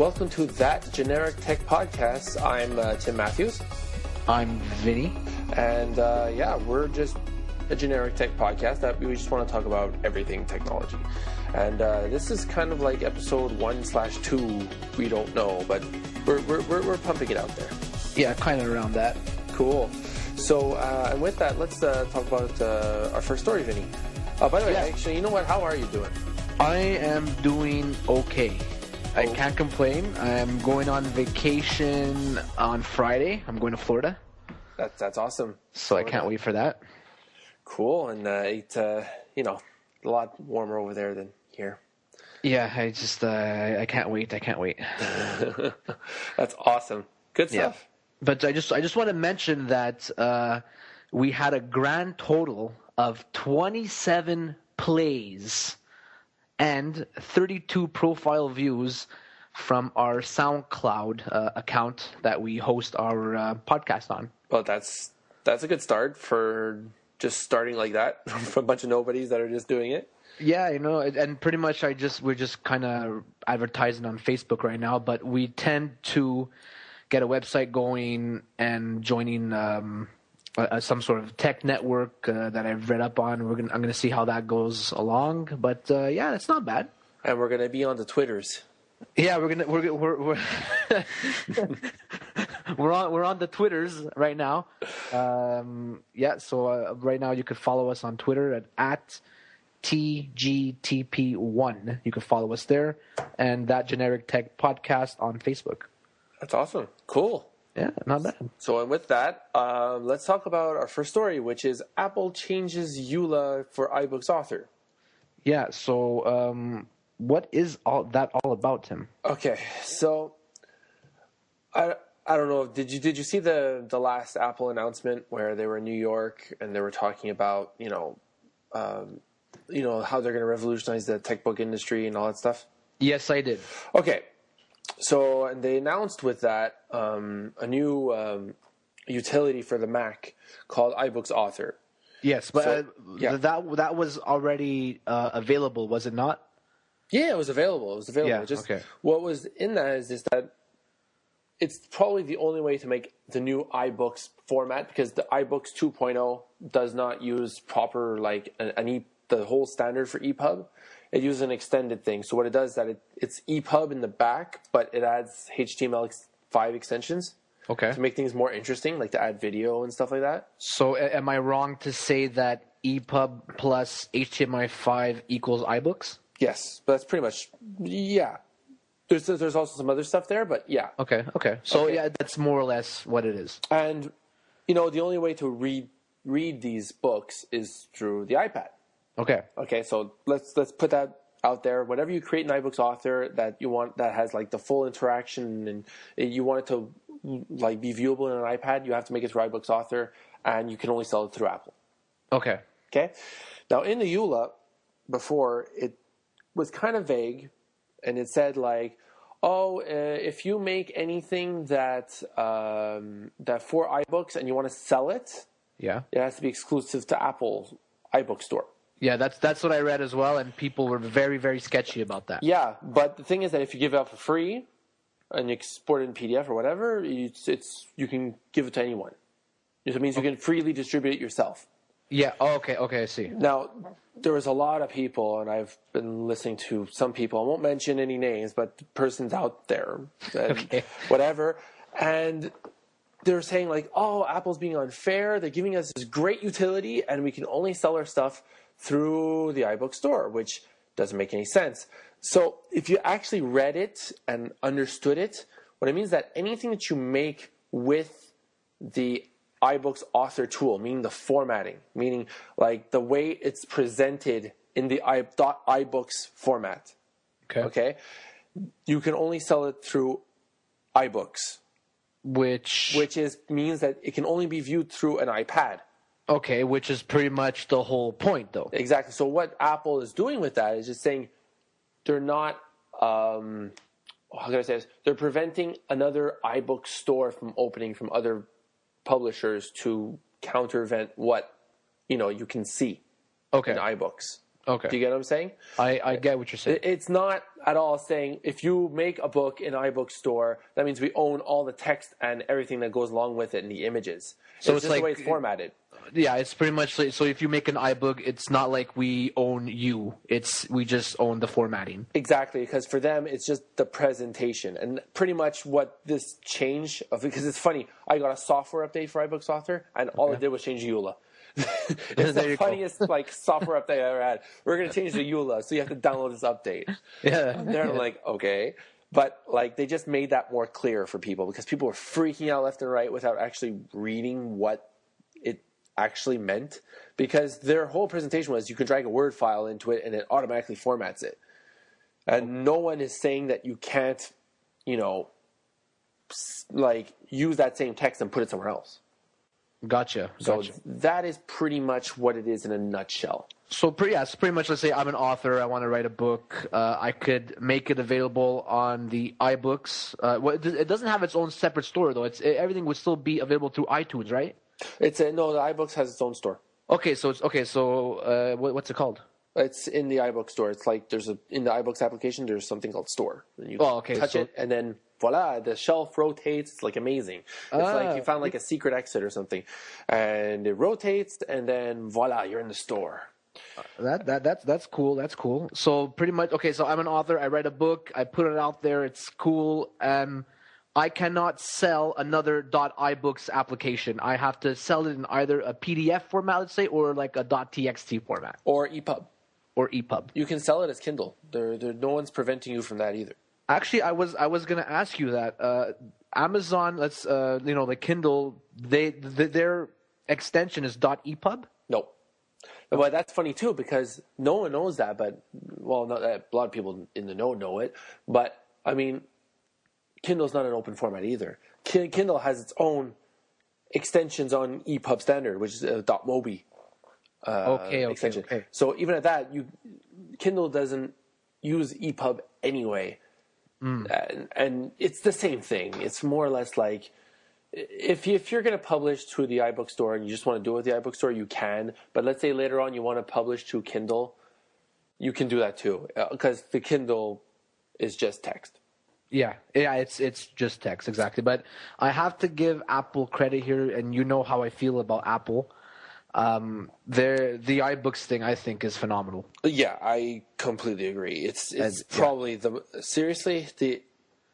Welcome to that generic tech podcast. I'm uh, Tim Matthews, I'm Vinny. and uh, yeah, we're just a generic tech podcast that we just want to talk about everything technology. And uh, this is kind of like episode one slash two. We don't know, but we're, we're, we're, we're pumping it out there. Yeah, kind of around that. Cool. So, uh, and with that, let's uh, talk about uh, our first story, Vinny. Uh, by the way, Yeah. actually, you know what? How are you doing? I am doing okay. I can't complain. I'm going on vacation on Friday. I'm going to Florida, That's that's awesome. so I can't wait for that. Cool, and uh, it's uh, you know a lot warmer over there than here. Yeah, I just uh, I can't wait. I can't wait. That's awesome. Good Yeah. stuff. But I just I just want to mention that uh, we had a grand total of 27 plays and 32 profile views from our SoundCloud uh, account that we host our uh, podcast on. Well, that's that's a good start for just starting like that for a bunch of nobodies that are just doing it. Yeah, you know, and pretty much I just we're just kind of advertising on Facebook right now, but we tend to get a website going and joining um, uh, some sort of tech network uh, that I've read up on. We're gonna I'm gonna see how that goes along, but uh, yeah, it's not bad. And we're gonna be on the Twitters. Yeah, we're gonna we're we're we're, we're on we're on the Twitters right now. Um, yeah, so uh, right now you could follow us on Twitter at at TGTP1. You can follow us there, and that generic tech podcast on Facebook. That's awesome. Cool. Yeah, not bad. So, and with that, um, let's talk about our first story, which is Apple changes EULA for iBooks author. Yeah. So, um, what is all that all about, Tim? Okay, so I I don't know. Did you did you see the the last Apple announcement where they were in New York and they were talking about you know, um, you know how they're going to revolutionize the tech book industry and all that stuff? Yes, I did. Okay, so and they announced with that um, a new um, utility for the Mac called iBooks Author. Yes, but So, uh, yeah. that that was already uh, available, was it not? Yeah, it was available. It was available. Yeah, Just okay. what was in that is is that it's probably the only way to make the new iBooks format because the iBooks 2.0 does not use proper like an, an e, the whole standard for EPUB. It uses an extended thing. So what it does is that it, it's EPUB in the back, but it adds HTML5 extensions Okay. to make things more interesting, like to add video and stuff like that. So, a- am I wrong to say that EPUB plus HTML5 equals iBooks? Yes, but that's pretty much yeah. There's there's also some other stuff there, but yeah. Okay, okay. So, Okay. yeah, that's more or less what it is. And you know, the only way to read read these books is through the iPad. Okay. Okay, so let's let's put that out there. Whatever you create an iBooks author that you want that has like the full interaction and you want it to like be viewable in an iPad, you have to make it through iBooks author, and you can only sell it through Apple. Okay. Okay, now in the EULA before it was kind of vague, and it said like, oh, uh, if you make anything that um, that for iBooks and you want to sell it, Yeah. it has to be exclusive to Apple iBook Store. Yeah, that's that's what I read as well, and people were very, very sketchy about that. Yeah, but the thing is that if you give it out for free and you export it in PDF or whatever, it's, it's you can give it to anyone. It means you can freely distribute it yourself. Yeah. Oh, okay. Okay. I see. Now, there was a lot of people, and I've been listening to some people. I won't mention any names, but person's out there, and Okay. whatever, and they're saying like, "Oh, Apple's being unfair. They're giving us this great utility, and we can only sell our stuff through the iBook store," which doesn't make any sense. So, if you actually read it and understood it, what it means is that anything that you make with the iBooks author tool, meaning the formatting, meaning like the way it's presented in the i- iBooks format. Okay. Okay, you can only sell it through iBooks, Which, which is means that it can only be viewed through an iPad. Okay, which is pretty much the whole point, though. Exactly. So what Apple is doing with that is just saying they're not. Um, how can I say this? They're preventing another iBook store from opening from other publishers to countervent what you know you can see Okay. in iBooks. Okay. Do you get what I'm saying? I, I get what you're saying. It's not at all saying if you make a book in iBook Store, that means we own all the text and everything that goes along with it and the images. So it's, it's just like- the way it's formatted. yeah, it's pretty much like, so. If you make an iBook, it's not like we own you. It's we just own the formatting. Exactly, because for them it's just the presentation, and pretty much what this change of because it's funny. I got a software update for iBooks Author, and all it did was change EULA. it's the funniest like software update I ever had. We're gonna change the EULA, so you have to download this update. Yeah. And they're like, okay. But like they just made that more clear for people because people were freaking out left and right without actually reading what it actually meant. Because their whole presentation was you can drag a Word file into it and it automatically formats it. And no one is saying that you can't, you know, like use that same text and put it somewhere else. Gotcha. So Gotcha. that is pretty much what it is in a nutshell. So pretty, yeah, pretty much. Let's say I'm an author. I want to write a book. Uh, I could make it available on the iBooks. Uh, well, it it doesn't have its own separate store though. It's everything would still be available through iTunes, right? It's a, no, the iBooks has its own store. Okay, so it's okay. So uh, what, what's it called? It's in the iBook store. It's like there's a in the iBooks application. There's something called store. And you Oh, okay, touch so- it, and then voila, the shelf rotates. It's like amazing. It's like Ah. you found like a secret exit or something, and it rotates, and then voila, you're in the store. That that that's that's cool. That's cool. So pretty much okay. So I'm an author. I write a book. I put it out there. It's cool. Um, I cannot sell another .ibooks application. I have to sell it in either a PDF format, let's say, or like a .txt format Or EPUB. or EPUB. You can sell it as Kindle. There, there, no one's preventing you from that either. Actually, I was I was gonna ask you that. Uh, Amazon, let's uh, you know, the Kindle, they th- their extension is .epub. No. well, that's funny too because no one knows that, but well, not that a lot of people in the know know it. But I mean, Kindle's not an open format either. Kindle has its own extensions on EPUB standard, which is uh, .mobi uh, Okay, okay, extension. okay. So even at that, you Kindle doesn't use EPUB anyway, Hmm. and, and it's the same thing. It's more or less like if you, if you're going to publish to the iBook store and you just want to do it with the iBook store, you can. But let's say later on you want to publish to Kindle, you can do that too because the Kindle is just text. Yeah, yeah, it's it's just text exactly. But I have to give Apple credit here, and you know how I feel about Apple. Um, there the iBooks thing I think is phenomenal. Yeah, I completely agree. It's it's And- yeah. probably the seriously the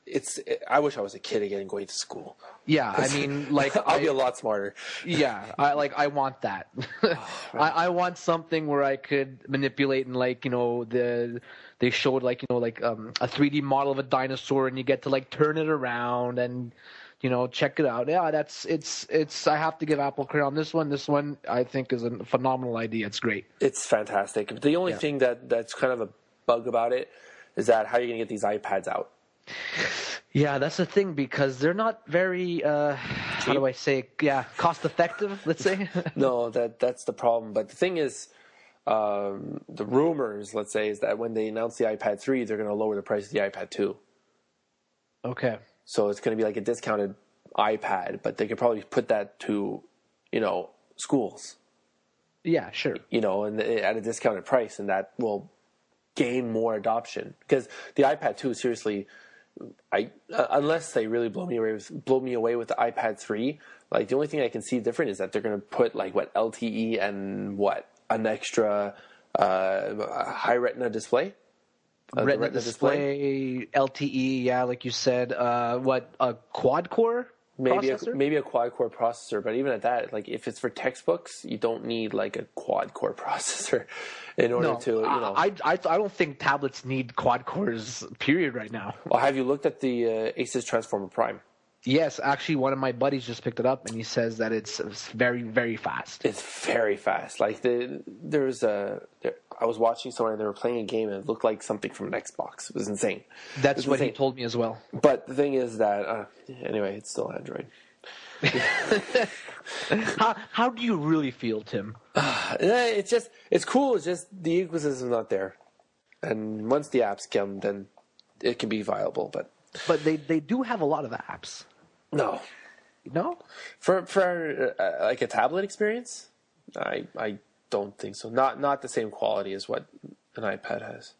it's. I wish I was a kid again and going to school. Yeah, I mean, like I'll I, be a lot smarter. yeah, I like I want that. I, I want something where I could manipulate and like you know the they showed like you know like um, a 3D model of a dinosaur and you get to like turn it around and you know check it out. Yeah, that's it's it's I have to give Apple credit on this one. This one I think is a phenomenal idea. It's great. It's fantastic. The only Yeah. thing that that's kind of a bug about it is that how are you going to get these iPads out? Yeah, that's the thing because they're not very uh how do I say yeah, cost effective, let's say. No, that that's the problem. But the thing is, um, the rumors, let's say, is that when they announce the iPad 3, they're going to lower the price of the iPad 2. okay. So it's going to be like a discounted iPad, but they could probably put that to, you know, schools, Yeah, sure. you know, and at a discounted price, and that will gain more adoption. Because the iPad 2, seriously, I uh, unless they really blow me away with blow me away with the iPad 3, like the only thing I can see different is that they're going to put like what LTE and what an extra uh, high retina display. Uh, Retina, display, LTE, yeah, like you said. Uh, what a quad core maybe a, processor? maybe a quad core processor, but even at that, like if it's for textbooks, you don't need like a quad core processor in order no, to you know. I, I I don't think tablets need quad cores. Period. Right now. well, have you looked at the uh, Asus Transformer Prime? Yes, actually, one of my buddies just picked it up, and he says that it's, it's very very fast. It's very fast. Like the was a there, I was watching someone and they were playing a game and it looked like something from an Xbox. It was insane. That's It's what he told me as well. But the thing is that uh, anyway, it's still Android. How how do you really feel, Tim? Uh, It's just it's cool. It's just the ecosystem's not there, and once the apps come, then it can be viable. But But they they do have a lot of apps. No, No. for for uh, like a tablet experience, I I don't think so. Not not the same quality as what an iPad has.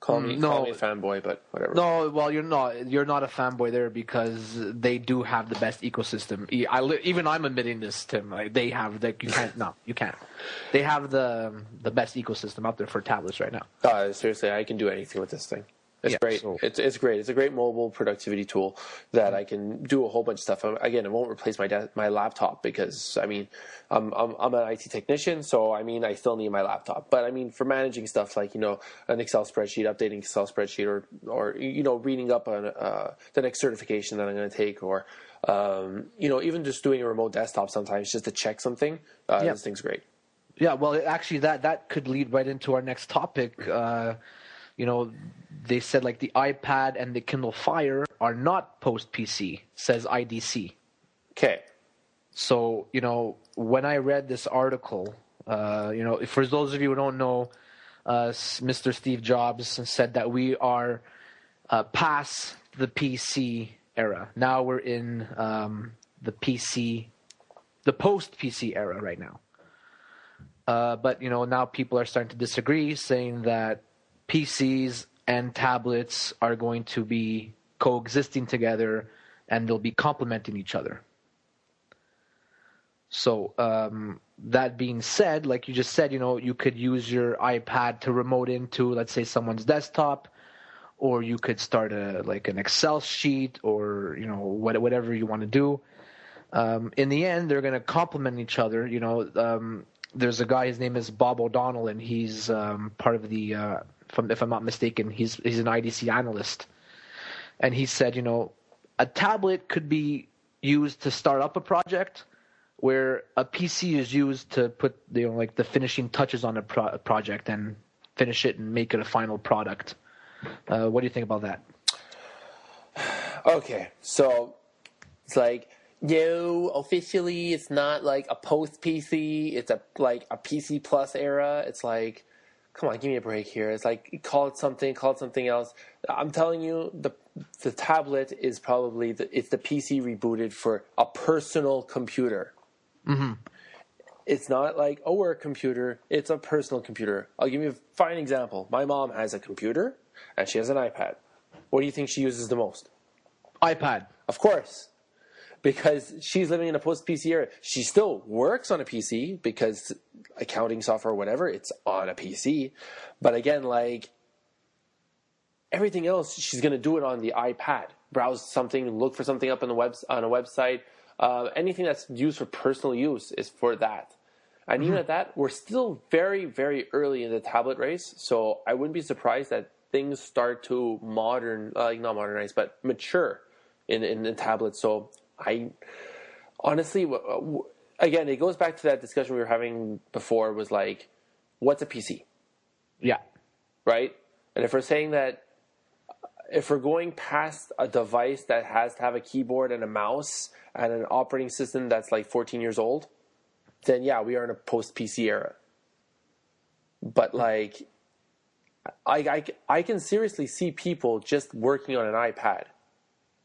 Call me, Mm, no. call me a fanboy, but whatever. No, well, you're not. You're not a fanboy there because they do have the best ecosystem. I li- even I'm admitting this, Tim. Like they have like you can't. no, you can't. They have the the best ecosystem out there for tablets right now. Uh, seriously, I can do anything with this thing. It's Yeah, great. so- It's it's great. It's a great mobile productivity tool that I can do a whole bunch of stuff. Again, it won't replace my de- my laptop because I mean, I'm, I'm I'm an IT technician, so I mean, I still need my laptop. But I mean, for managing stuff like you know an Excel spreadsheet, updating Excel spreadsheet, or or you know reading up on uh, the next certification that I'm going to take, or um, you know even just doing a remote desktop sometimes just to check something. Uh, Yeah. This thing's great. Yeah, well, actually, that that could lead right into our next topic. Uh, you know, they said like the iPad and the Kindle Fire are not post PC, says IDC. Okay. So, you know, when I read this article, uh, you know, for those of you who don't know, uh, Mr. Steve Jobs said that we are uh, past the PC era. Now we're in um, the PC, the post PC era right now. Uh, but, you know, now people are starting to disagree, saying that PCs and tablets are going to be coexisting together and they'll be complementing each other. So um, that being said, like you just said, you know, you could use your iPad to remote into, let's say, someone's desktop, or you could start a like an Excel sheet, or you know, what, whatever you want to do. Um, in the end, they're going to complement each other. You know, um, there's a guy. His name is Bob O'Donnell, and he's um, part of the. Uh, if, I'm, not mistaken, he's he's an IDC analyst, and he said, you know, a tablet could be used to start up a project where a PC is used to put you know like the finishing touches on a, pro- a project and finish it and make it a final product. Uh, what do you think about that? Okay, so it's like no, officially it's not like a post PC. It's a like a PC Plus era. It's like, come on, give me a break here. It's like call it something, call it something else. I'm telling you, the the tablet is probably the it's the PC rebooted for a personal computer. Mm-hmm. It's not like oh we're a computer. It's a personal computer. I'll give you a fine example. My mom has a computer and she has an iPad. What do you think she uses the most? iPad. Of course. Because she's living in a post PC era. She still works on a PC because accounting software, or whatever, it's on a PC. But again, like everything else, she's going to do it on the iPad. Browse something, look for something up on the web on a website. Uh, anything that's used for personal use is for that. And even at that, we're still very, very early in the tablet race. So I wouldn't be surprised that things start to modern, uh, like not modernize, but mature in in the tablets. So I honestly, w- uh, w- again, it goes back to that discussion we were having before. Was like, what's a PC? Yeah. right? And if we're saying that, uh, if we're going past a device that has to have a keyboard and a mouse and an operating system that's like 14 years old, then yeah, we are in a post PC era. But like, I, I, I can seriously see people just working on an iPad.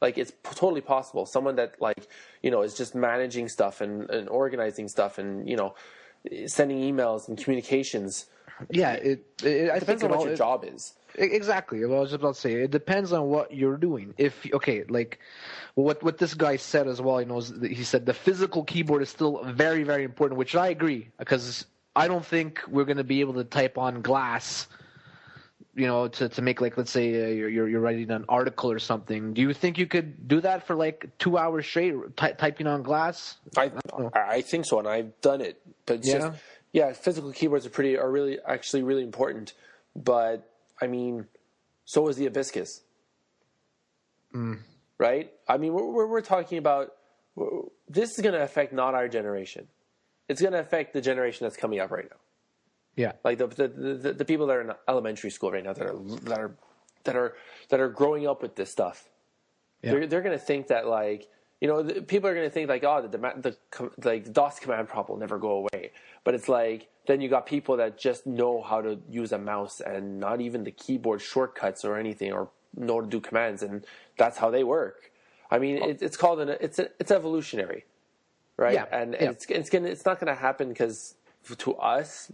Like it's totally possible. Someone that like you know is just managing stuff and, and organizing stuff and you know sending emails and communications. Yeah. It, it, I Depends on what all- your it- job is. Exactly. Well, I was about to say it depends on what you're doing. If okay, like what what this guy said as well, you know, is that he said the physical keyboard is still very very important, which I agree because I don't think we're going to be able to type on glass, you know, to to make like let's say uh, you're, you're you're writing an article or something. Do you think you could do that for like two hours straight ty- typing on glass? I I think so, and I've done it. But it's Yeah? just yeah, physical keyboards are pretty are really actually really important. But I mean, so is the hibiscus, right? I mean, we're we're, we're talking about this is going to affect not our generation. It's going to affect the generation that's coming up right now. Yeah. Like the the, the the people that are in elementary school right now that are that are that are that are growing up with this stuff. Yeah. They're they're going to think that like you know the, people are going to think like oh the demand the like the DOS command prompt will never go away. But it's like then you got people that just know how to use a mouse and not even the keyboard shortcuts or anything or know to do commands and that's how they work. I mean oh. it, it's called an it's a, it's evolutionary, right? Yeah, And, yeah. it's it's gonna it's not going to happen because to us,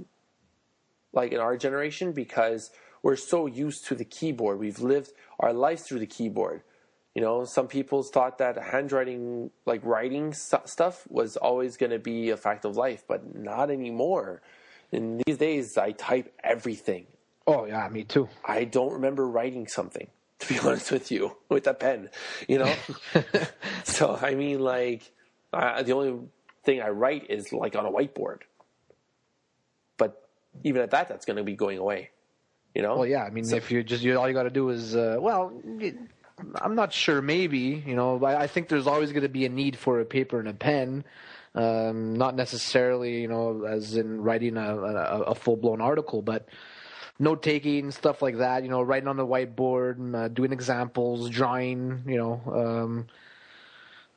like in our generation, because we're so used to the keyboard. We've lived our lives through the keyboard. You know, some people thought that handwriting, like writing stuff, was always going to be a fact of life, but not anymore. In these days, I type everything. Oh yeah, me too. I don't remember writing something, to be honest with you, with a pen. You know, so I mean, like, the only thing I write is like on a whiteboard. Even at that, that's going to be going away. You know. Well, yeah. I mean, so, if you're just you, all you got to do is uh, well. I'm not sure. Maybe you know. I, I think there's always going to be a need for a paper and a pen. Um, not necessarily, you know, as in writing a, a, a full blown article, but note taking stuff like that. You know, writing on the whiteboard, uh, doing examples, drawing. You know, um,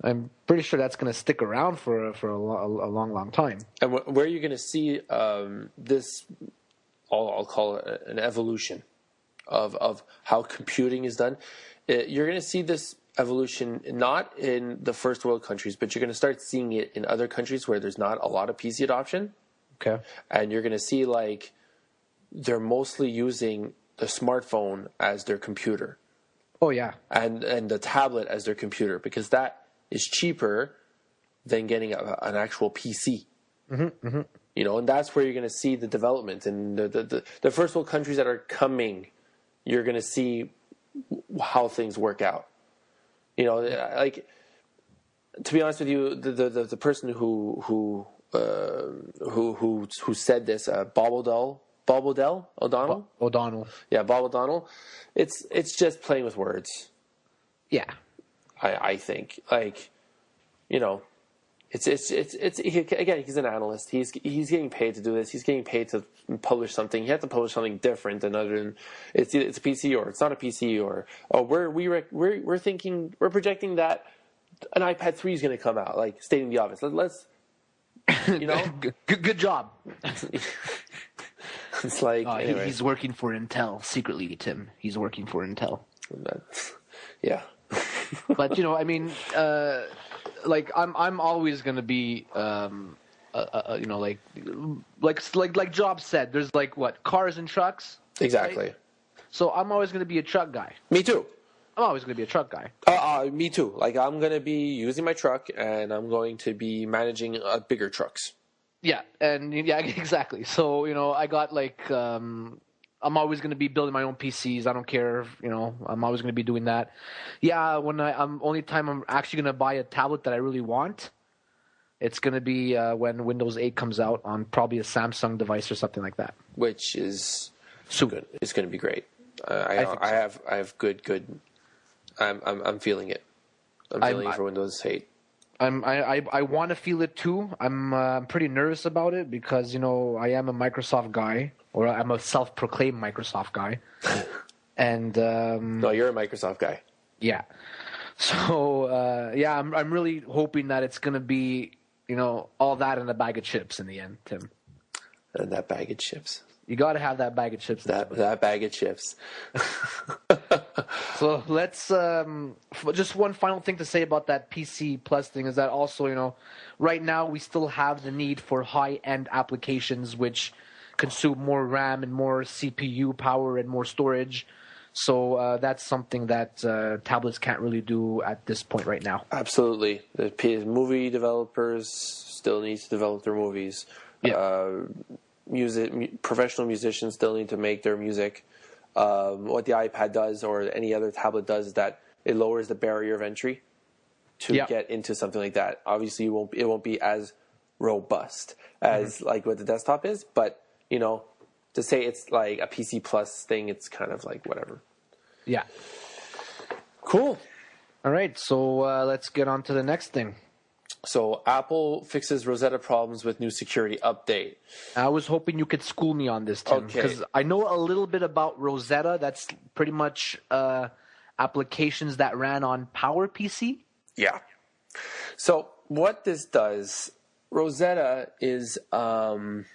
I'm pretty sure that's going to stick around for for a, a, long, long time. And where are you going to see um, this? I'll, I'll, call it an evolution of of how computing is done. It, you're going to see this evolution not in the first world countries, but you're going to start seeing it in other countries where there's not a lot of PC adoption. Okay. And you're going to see like they're mostly using the smartphone as their computer. Oh yeah. And and the tablet as their computer because that is cheaper than getting a, an actual PC. Mm-hmm, mm-hmm. You know, and that's where you're going to see the development and the, the, the, the first world countries that are coming. You're going to see how things work out. You know, like to be honest with you, the the, the person who who uh, who who who said this, uh, Bob O'Dell, Bob O'Dell, O'Donnell, O'Donnell, yeah, Bob O'Donnell. It's it's just playing with words. Yeah, I I think like, you know, it's it's it's it's he, again he's an analyst. He's he's getting paid to do this. He's getting paid to publish something. He has to publish something different than other than it's it's a PC or it's not a PC or oh we're we we're we're thinking we're projecting that an iPad three is going to come out like stating the obvious. Let, us you know good, good job. it's like uh, anyway. he's working for Intel secretly, Tim. He's working for Intel. That's, yeah. But you know, I mean. Uh, like I'm I'm always gonna be um uh, uh, uh, you know like like like like Job said. There's like what cars and trucks. Exactly. Right? So I'm always gonna be a truck guy. Me too. I'm always going to be a truck guy. Uh, uh, me too. Like I'm going to be using my truck, and I'm going to be managing uh, bigger trucks. Yeah, and yeah, exactly. So you know, I got like um, I'm always going to be building my own PCs. I don't care, if, you know. I'm always going to be doing that. Yeah, when I, I'm only time I'm actually going to buy a tablet that I really want, it's going to be uh, when Windows 8 comes out on probably a Samsung device or something like that. Which is so good. It's going to be great. Uh, I, I, I, have I have good good. I'm I'm, I'm feeling it. I'm feeling I'm, it for Windows 8. I'm, I, I, I want to feel it too. I'm uh, pretty nervous about it because you know I am a Microsoft guy or I'm a self-proclaimed Microsoft guy. and um, no, you're a Microsoft guy. Yeah. So uh, yeah, I'm I'm really hoping that it's gonna be you know all that in a bag of chips in the end, Tim. And that bag of chips. You got to have that bag of chips. That that bag of chips. so let's um, just one final thing to say about that PC Plus thing is that also you know right now we still have the need for high end applications which consume more RAM and more CPU power and more storage. So uh, that's something that uh, tablets can't really do at this point right now. Absolutely, the movie developers still need to develop their movies. Yeah. Uh, music, professional musicians still need to make their music. Um, what the iPad does, or any other tablet does, is that it lowers the barrier of entry to yeah. get into something like that. Obviously, it won't it won't be as robust as mm-hmm. like what the desktop is, but you know, to say it's like a PC Plus thing, it's kind of like whatever. Yeah. Cool. All right, so uh, let's get on to the next thing. So Apple fixes Rosetta problems with new security update. I was hoping you could school me on this, Tim, because okay. I know a little bit about Rosetta. That's pretty much uh, applications that ran on PowerPC. Yeah. So what this does, Rosetta is um,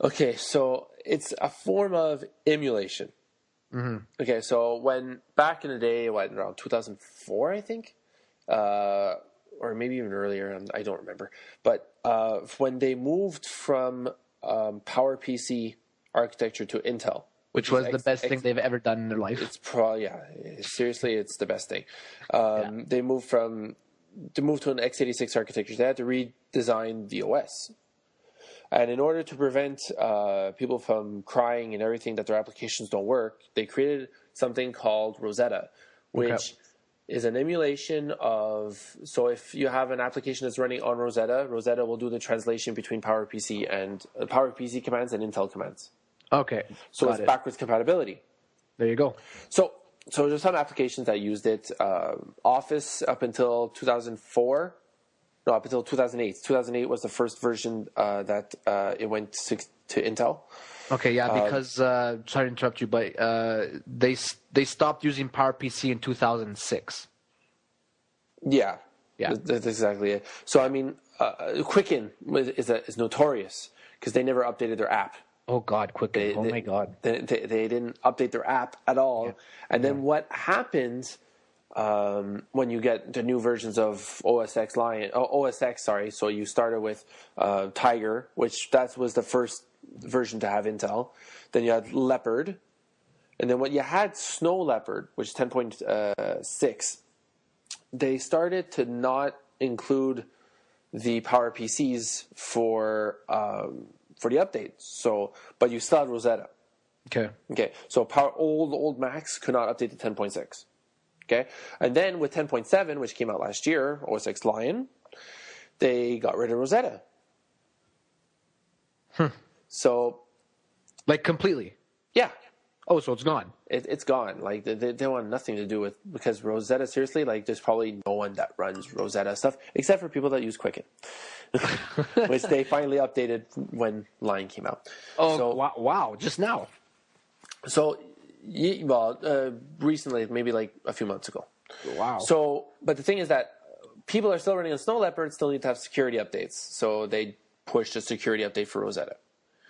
Okay, so it's a form of emulation. Mm-hmm. Okay, so when back in the day, what around 2004, I think, uh, or maybe even earlier. I don't remember. But uh, when they moved from um, PowerPC architecture to Intel, Which was the best X- thing they've ever done in their life. It's pro yeah. Seriously, it's the best thing. Um, They moved from to move to an x86 architecture. They had to redesign the OS, and in order to prevent uh, people from crying and everything that their applications don't work, they created something called Rosetta, which Okay. is an emulation of. So if you have an application that's running on Rosetta, Rosetta will do the translation between PowerPC and uh, PowerPC commands and Intel commands. Okay, So got it's it. backwards compatibility. There you go. So, so there's some applications that used it. Um Office up until 2004, no, up until 2008. 2008 was the first version uh, that uh, it went to, to Intel. Okay, yeah, because uh, sorry to interrupt you, but uh, they they stopped using PowerPC in 2006. Yeah, Yeah. That's exactly it. So, I mean, uh, Quicken is a, is notorious because they never updated their app. Oh God, Quicken! They- oh they- my God! They, they, they didn't update their app at all. And then what happens um, when you get the new versions of OS X Lion, oh, OS X, sorry. So you started with uh, Tiger, which that was the first version to have Intel. Then you had Leopard, and then when you had Snow Leopard, which is ten point uh, six, they started to not include the Power PCs for um, for the updates. So, but you still had Rosetta. Okay, Okay, so power, old old Macs could not update to 10.6. Okay, and then with 10.7, which came out last year, OS X Lion, they got rid of Rosetta. Hmm. So like completely. yeah, Oh, so it's gone. it, it's gone. Like they, they, they want nothing to do with because Rosetta. Seriously, like there's probably no one that runs Rosetta stuff except for people that use Quicken, which they finally updated when Lion came out. Oh so, wow, wow! Just now. So, well, uh, recently, maybe like a few months ago. Wow. So, but the thing is that people are still running on Snow Leopard, still need to have security updates. So they pushed a security update for Rosetta.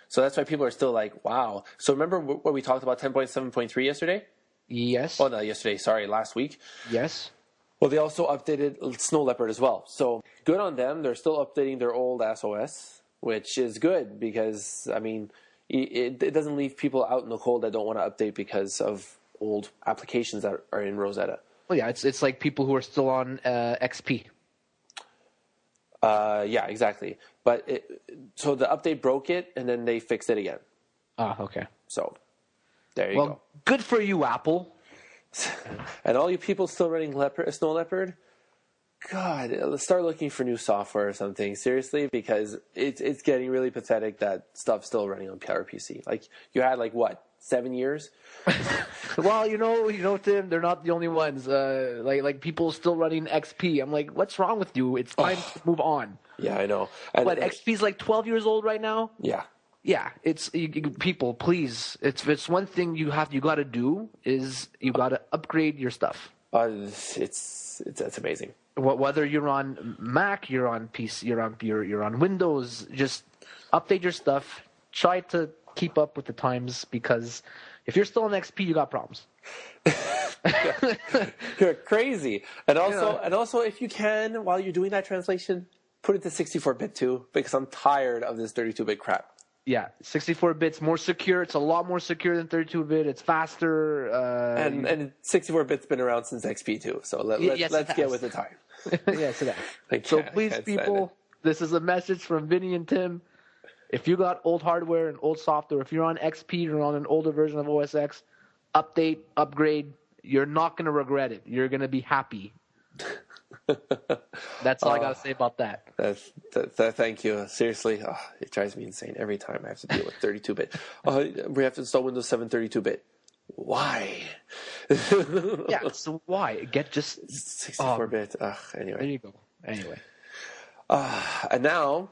So that's why people are still like, wow. So remember what we talked about 10.7.3 yesterday? yes. Oh, no, yesterday, sorry, last week. yes. Well, they also updated Snow Leopard as well. So good on them. They're still updating their old SOS, which is good because, I mean, it, it doesn't leave people out in the cold that don't want to update because of old applications that are in Rosetta. Well, yeah. It's it's like people who are still on uh, XP. Uh, yeah, exactly. But it, so the update broke it, and then they fixed it again. Ah, okay. So there you Well, go. good for you, Apple. And all you people still running Leopard, Snow Leopard, God, let's start looking for new software or something. Seriously, because it's it's getting really pathetic that stuff's still running on PowerPC. Like you had like what seven years? Well, you know, you know, Tim, they're not the only ones. Uh, like, like people still running XP. I'm like, what's wrong with you? It's time to move on. Yeah, I know. And, What XP's like 12 years old right now? Yeah, Yeah, it's you, you- people. Please, it's it's one thing you have you got to do is you got to upgrade your stuff. uh, it's it's it's amazing. Wh- Whether you're on Mac, you're on PC, you're on you're, you're on Windows. Just update your stuff. Try to keep up with the times because if you're still on XP, you got problems. You're crazy. And also, Yeah. and also, if you can, while you're doing that translation, put it to 64-bit too, because I'm tired of this 32-bit crap. Yeah, 64 bits more secure. It's a lot more secure than 32 bit. It's faster. Uh, And and 64-bit's been around since XP too. So let, Y- let, yes, it let's get with the time. yes, it is. I So please, people, this is a message from Vinny and Tim. If you got old hardware and old software, if you're on XP or on an older version of OS X, update, upgrade. You're not going to regret it. You're going to be happy. That's all I got to ah. say about that. That's, that, that, thank you. Seriously, oh, it drives me insane every time I have to deal with 32-bit. Oh, uh, we have to install Windows 7 32-bit. Why? Yeah, so why? Get just. 64-bit. Um, Ugh, There anyway. you go. Anyway. Ah, and now,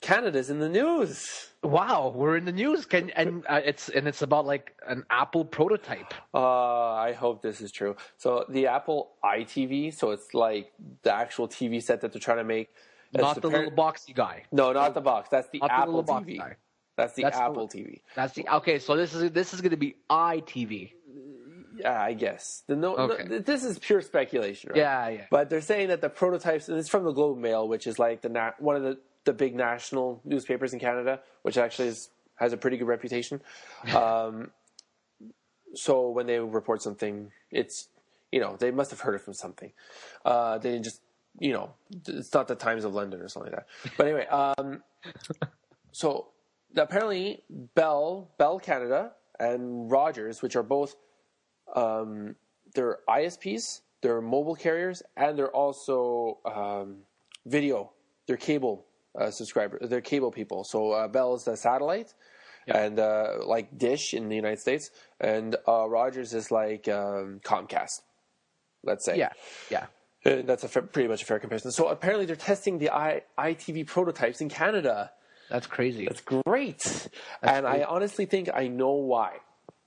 Canada's in the news. Wow, we're in the news. Can and uh, it's and it's about like an Apple prototype. Uh, I hope this is true. So the Apple iTV, so it's like the actual TV set that they're trying to make. It's Not the parent- little boxy guy. No, not the box. That's the Not Apple box TV. guy. That's the That's the- Apple TV. That's the okay. So this is this is going to be iTV. Yeah, I guess. The no, Okay. no- this is pure speculation, right? Yeah, yeah. But they're saying that the prototypes, and it's from the Globe Mail, which is like the one of the, the big national newspapers in Canada, which actually is, has a pretty good reputation. Um, so when they report something, it's you know they must have heard it from something. Uh, they didn't just you know it's not the Times of London or something like that. But anyway, um, so apparently Bell, Bell Canada, and Rogers, which are both um, they're ISPs, they're mobile carriers, and they're also um, video. They're cable uh, subscribers. They're cable people. So uh, Bell is the satellite, and uh, like Dish in the United States, and uh, Rogers is like um, Comcast. Let's say. Yeah, yeah. Uh, that's a fair, pretty much a fair comparison. So apparently they're testing the I, ITV prototypes in Canada. That's crazy. That's great, and I honestly think I know why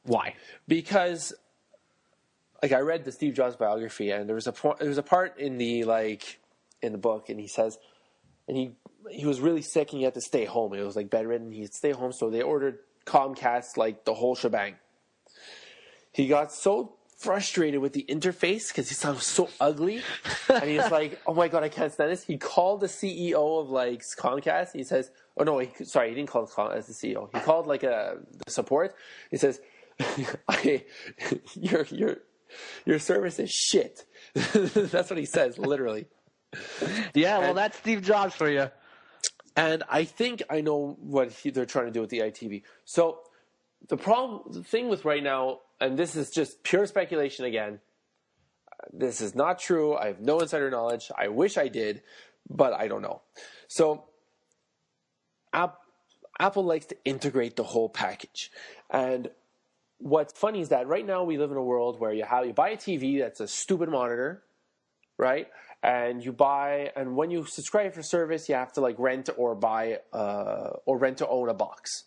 Why? because like I read the Steve Jobs biography and there was a point, there was a part in the like in the book and he says and he he was really sick and he had to stay home. It was like bedridden. He had to stay home, so they ordered Comcast like the whole shebang. He got so frustrated with the interface because he thought it was so ugly, and he's like, "Oh my god, I can't stand this." He called the CEO of like Comcast. He says, "Oh no, he, sorry, he didn't call as the CEO. He called like a the support." He says, I, "Your your your service is shit." That's what he says, literally. Yeah, well, And- that's Steve Jobs for you. And I think I know what he, they're trying to do with the ITV. So the problem, the thing with right now, and this is just pure speculation again. This is not true. I have no insider knowledge. I wish I did, but I don't know. So App, Apple likes to integrate the whole package, and what's funny is that right now we live in a world where you have you buy a TV that's a stupid monitor, right? And you buy, and when you subscribe for service, you have to like rent or buy, uh, or rent to own a box,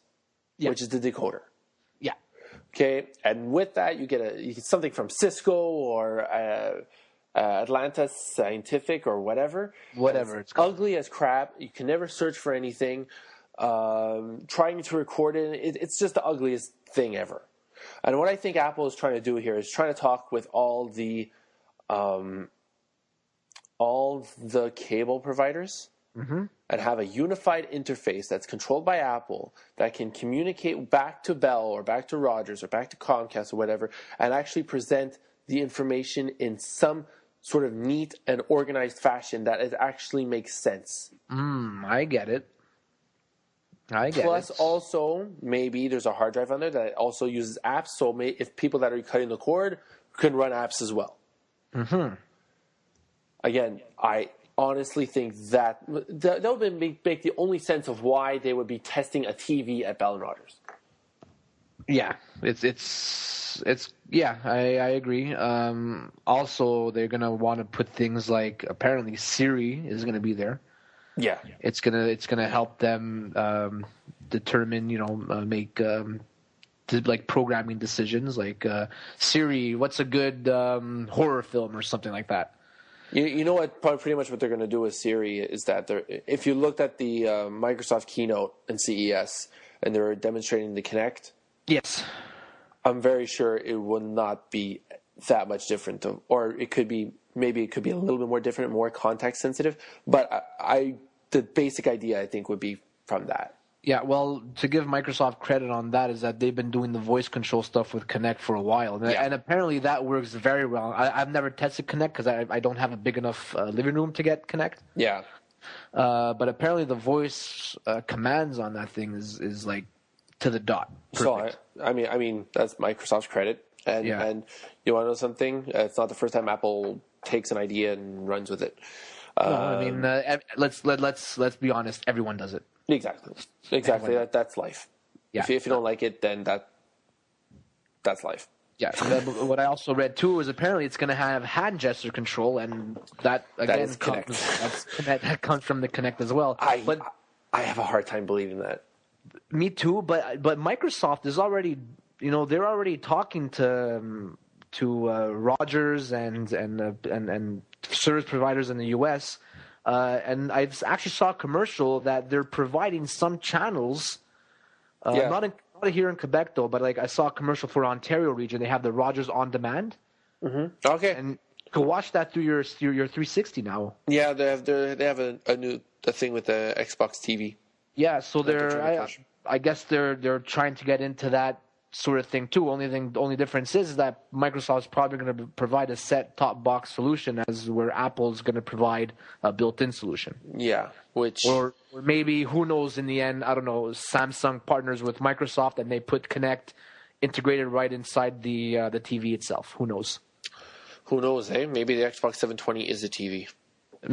Yeah. which is the decoder. Yeah. Okay, and with that you get a you get something from Cisco or uh, uh, Atlanta Scientific or whatever. Whatever it's called. ugly as crap. You can never search for anything. Um, trying to record it, it, it's just the ugliest thing ever. And what I think Apple is trying to do here is trying to talk with all the um, all the cable providers and have a unified interface that's controlled by Apple that can communicate back to Bell or back to Rogers or back to Comcast or whatever, and actually present the information in some sort of neat and organized fashion that it actually makes sense. Mm, I get it. I get it. Plus, it. also maybe there's a hard drive on there that also uses apps. So may, if people that are cutting the cord can run apps as well. Mm-hmm. Again, I honestly think that that, that would make, make the only sense of why they would be testing a TV at Bell and Rogers. Yeah, it's it's it's yeah, I I agree. Um, also, they're gonna want to put things like apparently Siri is gonna be there. Yeah, It's gonna it's gonna help them um, determine, you know, uh, make um, d- like programming decisions. Like uh, Siri, what's a good um, horror film or something like that. You, you know what? probably Pretty much what they're going to do with Siri is that they're, if you looked at the uh, Microsoft keynote and CES and they were demonstrating the Kinect, Yes. I'm very sure it will not be that much different, to, or it could be maybe it could be a little bit more different, more context sensitive. But I, I the basic idea I think would be from that. Yeah, well, to give Microsoft credit on that is that they've been doing the voice control stuff with Kinect for a while, and, Yeah. and apparently that works very well. I, I've never tested Kinect because I, I don't have a big enough uh, living room to get Kinect, Yeah, uh, but apparently the voice uh, commands on that thing is is like to the dot. so I, I mean, I mean that's Microsoft's credit, and Yeah. and you want to know something? Uh, it's not the first time Apple takes an idea and runs with it. No, I mean, Um, uh, let's let, let's let's be honest. Everyone does it. Exactly, exactly. That that's life. Yeah. If you, if you don't like it, then that that's life. Yeah. what I also read too is apparently it's going to have hand gesture control, and that again Kinect. comes, that comes from the Kinect as well. I but I have a hard time believing that. Me too, but but Microsoft is already, you know, they're already talking to um, to uh, Rogers and and uh, and and service providers in the U.S. Uh, and I actually saw a commercial that they're providing some channels, uh, Yeah. not in, of here in Quebec though, but like I saw a commercial for Ontario region. They have the Rogers on demand, Mm-hmm. Okay. and you can watch that through your your, your 360 now. yeah, they have they have a, a new a thing with the Xbox TV. Yeah, so they're I, I guess they're they're trying to get into that sort of thing too. Only thing, the only difference is that Microsoft's probably going to provide a set top box solution, as where Apple's going to provide a built-in solution. Yeah, which Or, or maybe who knows? In the end, I don't know. Samsung partners with Microsoft and they put Kinect integrated right inside the uh, the TV itself. Who knows? who knows? Eh? Maybe the Xbox 720 is a TV.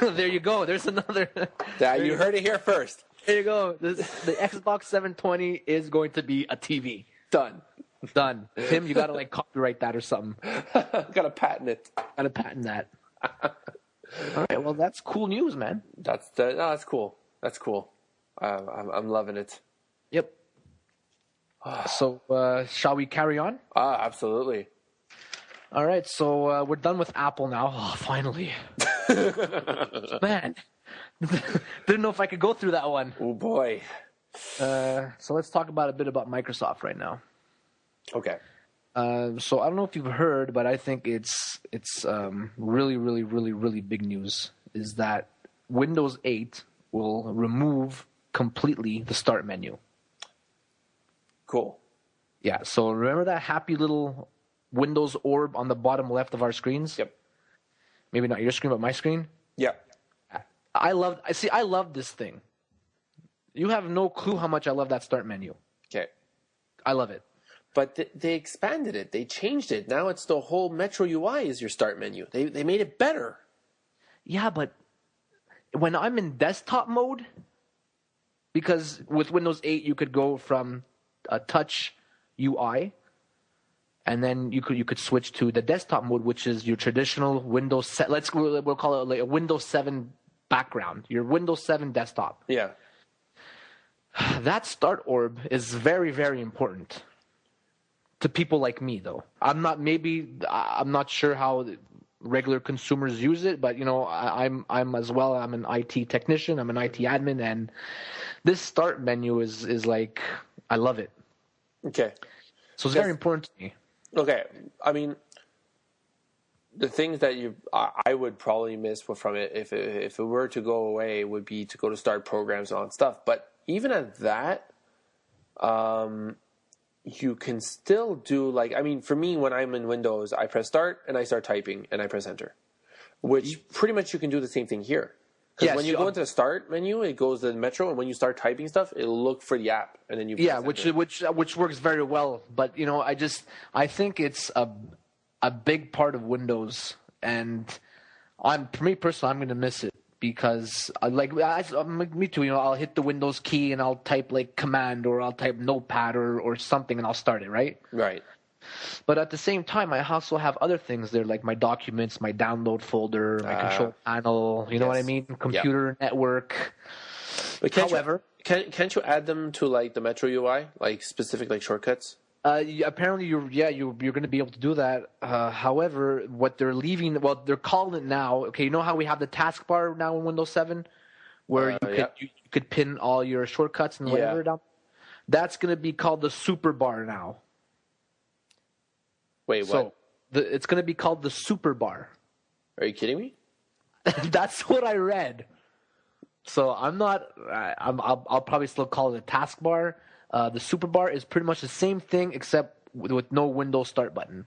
There you go. There's another. That you heard it here first. There you go. The, the Xbox 720 is going to be a TV. Done. Done. Tim, you gotta like copyright that or something. Gotta patent it. Gotta patent that. All right. Well, that's cool news, man. That's the, no, that's cool. That's cool. Uh, I'm I'm loving it. Yep. So, uh, shall we carry on? Ah, absolutely. All right. So uh, we're done with Apple now. Oh, finally. man, didn't know if I could go through that one. Oh boy. Uh, so let's talk about a bit about Microsoft right now. Okay. Uh, so I don't know if you've heard, but I think it's it's um, really, really, really, really big news. Is that Windows 8 will remove completely the Start menu. Cool. Yeah. So remember that happy little Windows orb on the bottom left of our screens? Yep. Maybe not your screen, but my screen. Yep. I love. I see. I love this thing. You have no clue how much I love that Start menu. Okay. I love it. But th- they expanded it. They changed it. Now it's the whole Metro UI is your start menu. They they made it better. Yeah, but when I'm in desktop mode, because with Windows 8 you could go from a touch UI, and then you could you could switch to the desktop mode, which is your traditional Windows. Se- let's we'll we'll call it like a Windows 7 background, your Windows 7 desktop. Yeah. That start orb is very very important to people like me, though. I'm not maybe I'm not sure how regular consumers use it, but you know I, I'm I'm as well. I'm an IT technician. I'm an IT admin, and this start menu is is like I love it. Okay. So it's very important to me. Okay. I mean, the things that you I, would probably miss from it if it, if it were to go away would be to go to start programs and stuff. But even at that, um, you can still do like I mean, for me when I'm in Windows, I press start and I start typing and I press enter, which pretty much you can do the same thing here. Because Yes, when you go into the start menu, it goes to the Metro, and when you start typing stuff, it'll look for the app, and then you Yeah, which enter. which which works very well. But you know, I just I think it's a a big part of Windows, and I'm for me personally, I'm going to miss it because I like I, I'm me too. You know, I'll hit the Windows key and I'll type like command or I'll type Notepad or or something, and I'll start it right. right. But at the same time, I also have other things there, like my documents, my download folder, my Ah. control panel. You know what I Yes. mean? Computer network. But can't However- you, can, can't you add them to like the Metro UI, like specific like shortcuts? Uh, apparently, you're yeah you you're going to be able to do that. Uh, however, what they're leaving, well, they're calling it now. Okay, you know how we have the taskbar now in Windows 7, where you Uh, could yeah. you, you could pin all your shortcuts and whatever Yeah. down. That's going to be called the super bar now. Wait, So what? the, it's going to be called the super bar. Are you kidding me? That's what I read. So I'm not. I- I'm. I'll, I'll probably still call it a taskbar. Uh, the super bar is pretty much the same thing except with, with no Windows Start button.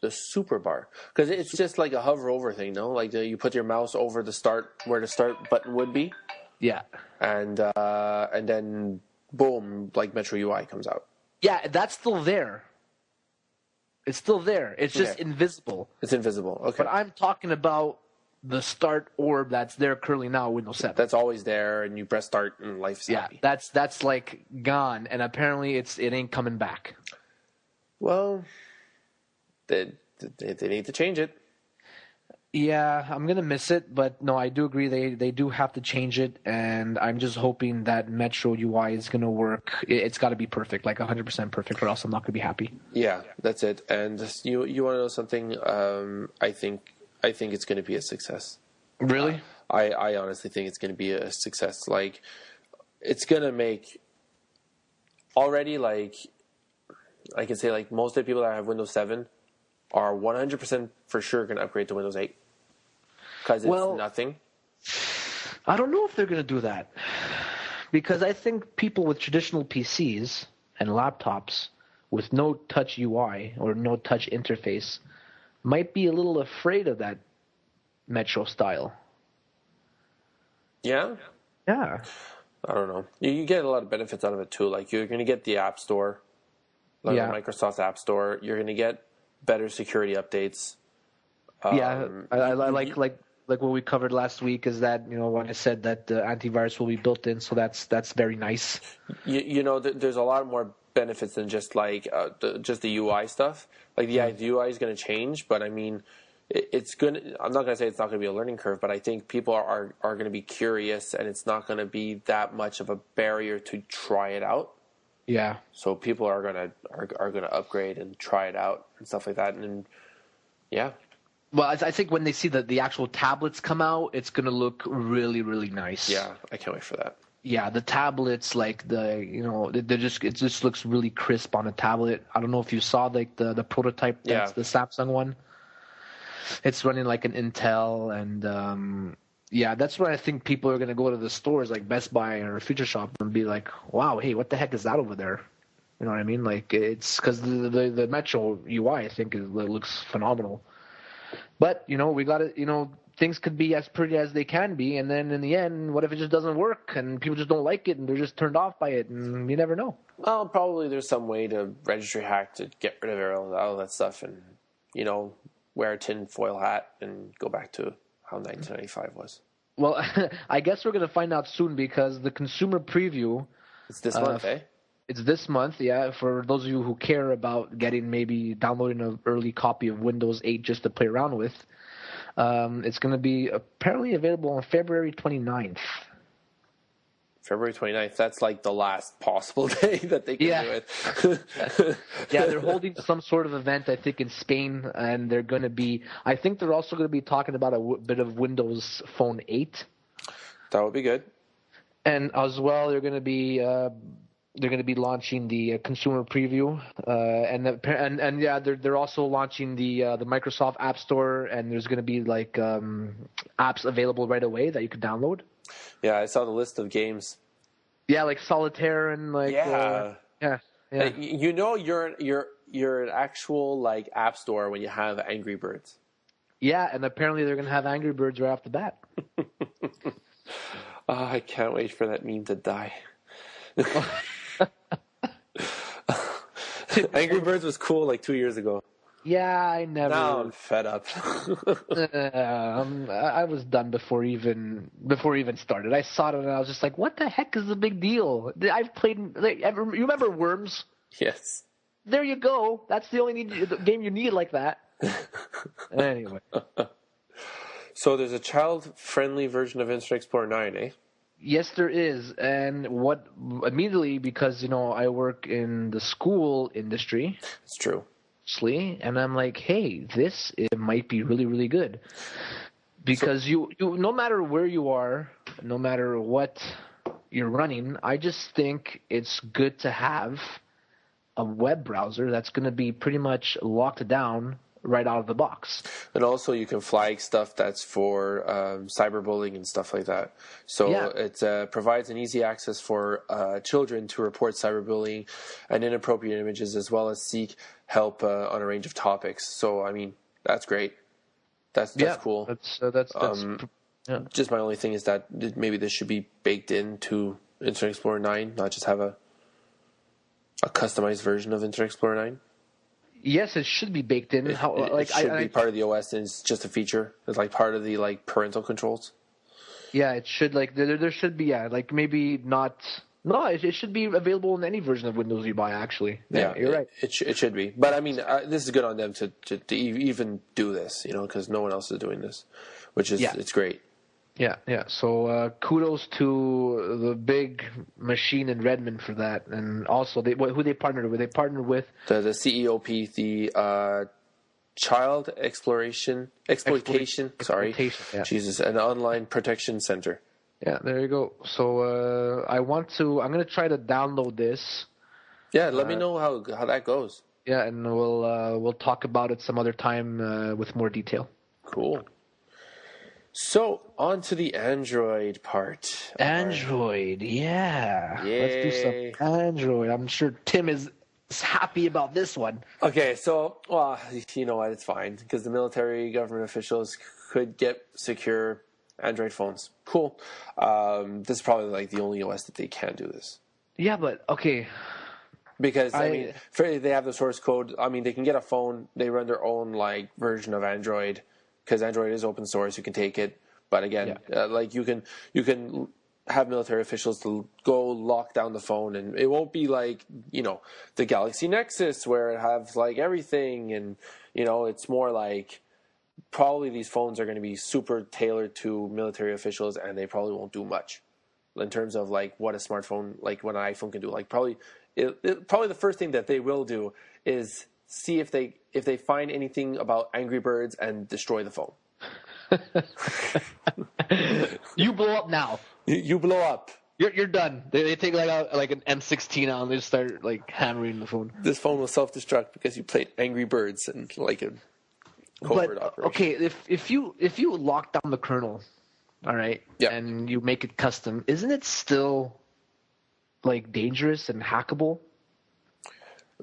The super bar, because it's just like a hover over thing, no? Like the, you put your mouse over the start where the start button would be, Yeah. and uh, and then boom, like Metro UI comes out. Yeah, that's still there. It's still there. It's just invisible. It's invisible. Okay, But I'm talking about the start orb that's there currently now, Windows 7. that's always there, and you press start, and life's yeah, happy. that's that's like gone, and apparently it's it ain't coming back. Well, they, they they need to change it. Yeah, I'm gonna miss it, but no, I do agree they they do have to change it, and I'm just hoping that Metro UI is gonna work. It, it's got to be perfect, like 100% perfect, or else I'm not gonna be happy. Yeah, that's it. And you you want to know something? Um, I think I think it's going to be a success. Really? I, I honestly think it's going to be a success. Like, it's going to make already like I can say like most of the people that have Windows 7 are 100% for sure going to upgrade to Windows 8 because it's Well- nothing. I don't know if they're going to do that because I think people with traditional PCs and laptops with no touch UI or no touch interface might be a little afraid of that Metro style. Yeah, Yeah. I don't know. You, get a lot of benefits out of it too. Like you're going to get the App Store, like Yeah. the Microsoft App Store. You're going to get better security updates. yeah, Um, I, I, I like like like what we covered last week is that you know when I said that the antivirus will be built in, so that's that's very nice. you, you know, th- there's a lot more benefits than just like uh, the, just the UI stuff. Like, yeah, the UI is going to change, but I mean, it, it's going. to I'm not going to say it's not going to be a learning curve, but I think people are are, are going to be curious, and it's not going to be that much of a barrier to try it out. Yeah, So people are gonna are, are gonna upgrade and try it out and stuff like that, and, then yeah, well, I, I think when they see the the actual tablets come out, it's gonna look really really nice. yeah, I can't wait for that. Yeah, the tablets, like the you know, they just it just looks really crisp on a tablet. I don't know if you saw like the the prototype that's Yeah. the Samsung one. It's running like an Intel, and um, yeah, that's where I think people are gonna go to the stores like Best Buy or Future Shop and be like, "Wow, hey, what the heck is that over there?" You know what I mean? Like it's because the, the the Metro UI I think is, looks phenomenal. But you know, we got to you know things could be as pretty as they can be, and then in the end, what if it just doesn't work and people just don't like it and they're just turned off by it, and you never know. Well, probably there's some way to registry hack to get rid of all, all that stuff, and you know, wear a tin foil hat and go back to how 1995 was. Well, I guess we're gonna find out soon because the consumer preview It's this Uh, month, eh? it's this month. Yeah, for those of you who care about getting maybe downloading an early copy of Windows 8 just to play around with, um, it's gonna be apparently available on February 29th. February 29th. That's like the last possible day that they can Yeah. do it. yeah, they're holding some sort of event, I think, in Spain, and they're going to be. I think they're also going to be talking about a w- bit of Windows Phone 8, that would be good. and as well, they're going to be. Uh, they're going to be launching the uh, consumer preview, uh, and, the, and and yeah, they're they're also launching the uh, the Microsoft App Store, and there's going to be like um, apps available right away that you can download. Yeah, I saw the list of games. Yeah, like Solitaire and like Yeah. uh, yeah, yeah. Y- You know, you're you're you're an actual like app store when you have Angry Birds. yeah, and apparently they're going to have Angry Birds right off the bat. Oh, I can't wait for that meme to die. Angry Birds was cool like two years ago. Yeah, I never. Now I'm fed up. um, I was done before even before even started. I saw it and I was just like, "What the heck is the big deal?" I've played. Like, you remember Worms? yes. There you go. That's the only need, game you need like that. anyway, So there's a child-friendly version of Internet Explorer 9, eh? Yes, there is. And what immediately because you know I work in the school industry, It's true. and I'm like, hey, this it might be really really good because you you no matter where you are, no matter what you're running, I just think it's good to have a web browser that's going to be pretty much locked down right out of the box. And also, you can flag stuff that's for um, cyberbullying and stuff like that. So Yeah. it uh, provides an easy access for uh, children to report cyberbullying and inappropriate images, as well as seek help uh, on a range of topics. So, I mean, that's great. That's that's cool. That's uh, that's that's Um, yeah. Just my only thing is that maybe this should be baked into Internet Explorer 9, not just have a a customized version of Internet Explorer 9. Yes, it should be baked in. How, It, it should I, be I, part of the OS, and it's just a feature. It's like part of the like parental controls. yeah, it should like there there should be yeah like maybe not. No, it, it should be available in any version of Windows you buy. Actually, yeah, you're it, right. It, sh- it should be, but I mean, uh, this is good on them to to, to even do this, you know, because no one else is doing this, which is Yeah. it's great. Yeah, yeah. So uh, kudos to the big machine in Redmond for that, and also they who they partnered with. They partnered with The the CEOP, the uh, Child Exploration Exploitation, sorry, Exploitation, yeah. Jesus, an online protection center. Yeah, there you go. So uh, I want to. I'm gonna try to download this Yeah, let Uh, me know how how that goes. Yeah, and we'll uh, we'll talk about it some other time uh, with more detail. Cool. So on to the Android part. Android, yeah. Let's do some Android. I'm sure Tim is happy about this one. Okay, so well, you know what? It's fine because the military government officials could get secure Android phones. Cool. Um, this is probably like the only OS that they can do this Yeah, but okay. because I, I- mean, they have the source code. I mean, they can get a phone. They run their own like version of Android because Android is open source. You can take it, but again, uh, like you can you can have military officials to go lock down the phone, and it won't be like you know the Galaxy Nexus where it has like everything, and you know it's more like probably these phones are going to be super tailored to military officials, and they probably won't do much in terms of like what a smartphone, like what an iPhone can do. Like probably, it, it, probably the first thing that they will do is see if they if they find anything about Angry Birds and destroy the phone. You blow up now. You, you blow up. You're you're done. They, they take like a, like an M16 out and they just start like hammering the phone. This phone will self destruct because you played Angry Birds and like a covert But operation. okay, if if you if you lock down the kernel, all right, Yeah. and you make it custom, isn't it still like dangerous and hackable?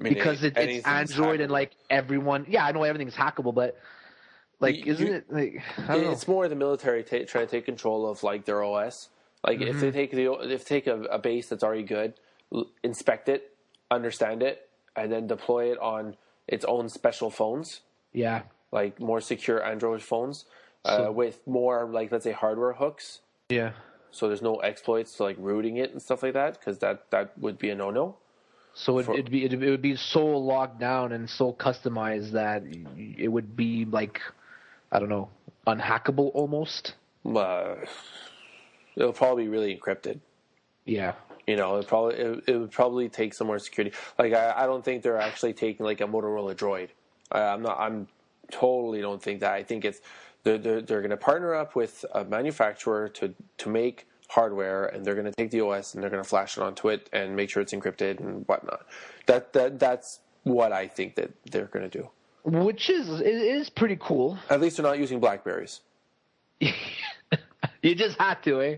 I mean, because it, it's Android and like everyone. Yeah, I know everything's hackable, but like, You- isn't you- it like I don't know. it's more the military ta- trying to take control of like their OS. Like if Mm-hmm. they take the if they take a, a base that's already good, l- inspect it, understand it, and then deploy it on its own special phones, Yeah, like more secure Android phones, uh, with more like let's say hardware hooks. yeah. So there's no exploits to like rooting it and stuff like that because that that would be a no no. So it, it'd be it'd, it would be so locked down and so customized that it would be like I don't know, unhackable almost. Uh, it'll probably be really encrypted. Yeah. You know, it probably it, it would probably take some more security. Like I, I don't think they're actually taking like a Motorola Droid. I, I'm not. I'm totally don't think that. I think it's they're they're, they're going to partner up with a manufacturer to to make hardware, and they're going to take the OS and they're going to flash it onto it and make sure it's encrypted and whatnot. That that that's what I think that they're going to do. Which is is pretty cool. At least they're not using Blackberries. you just had to, eh?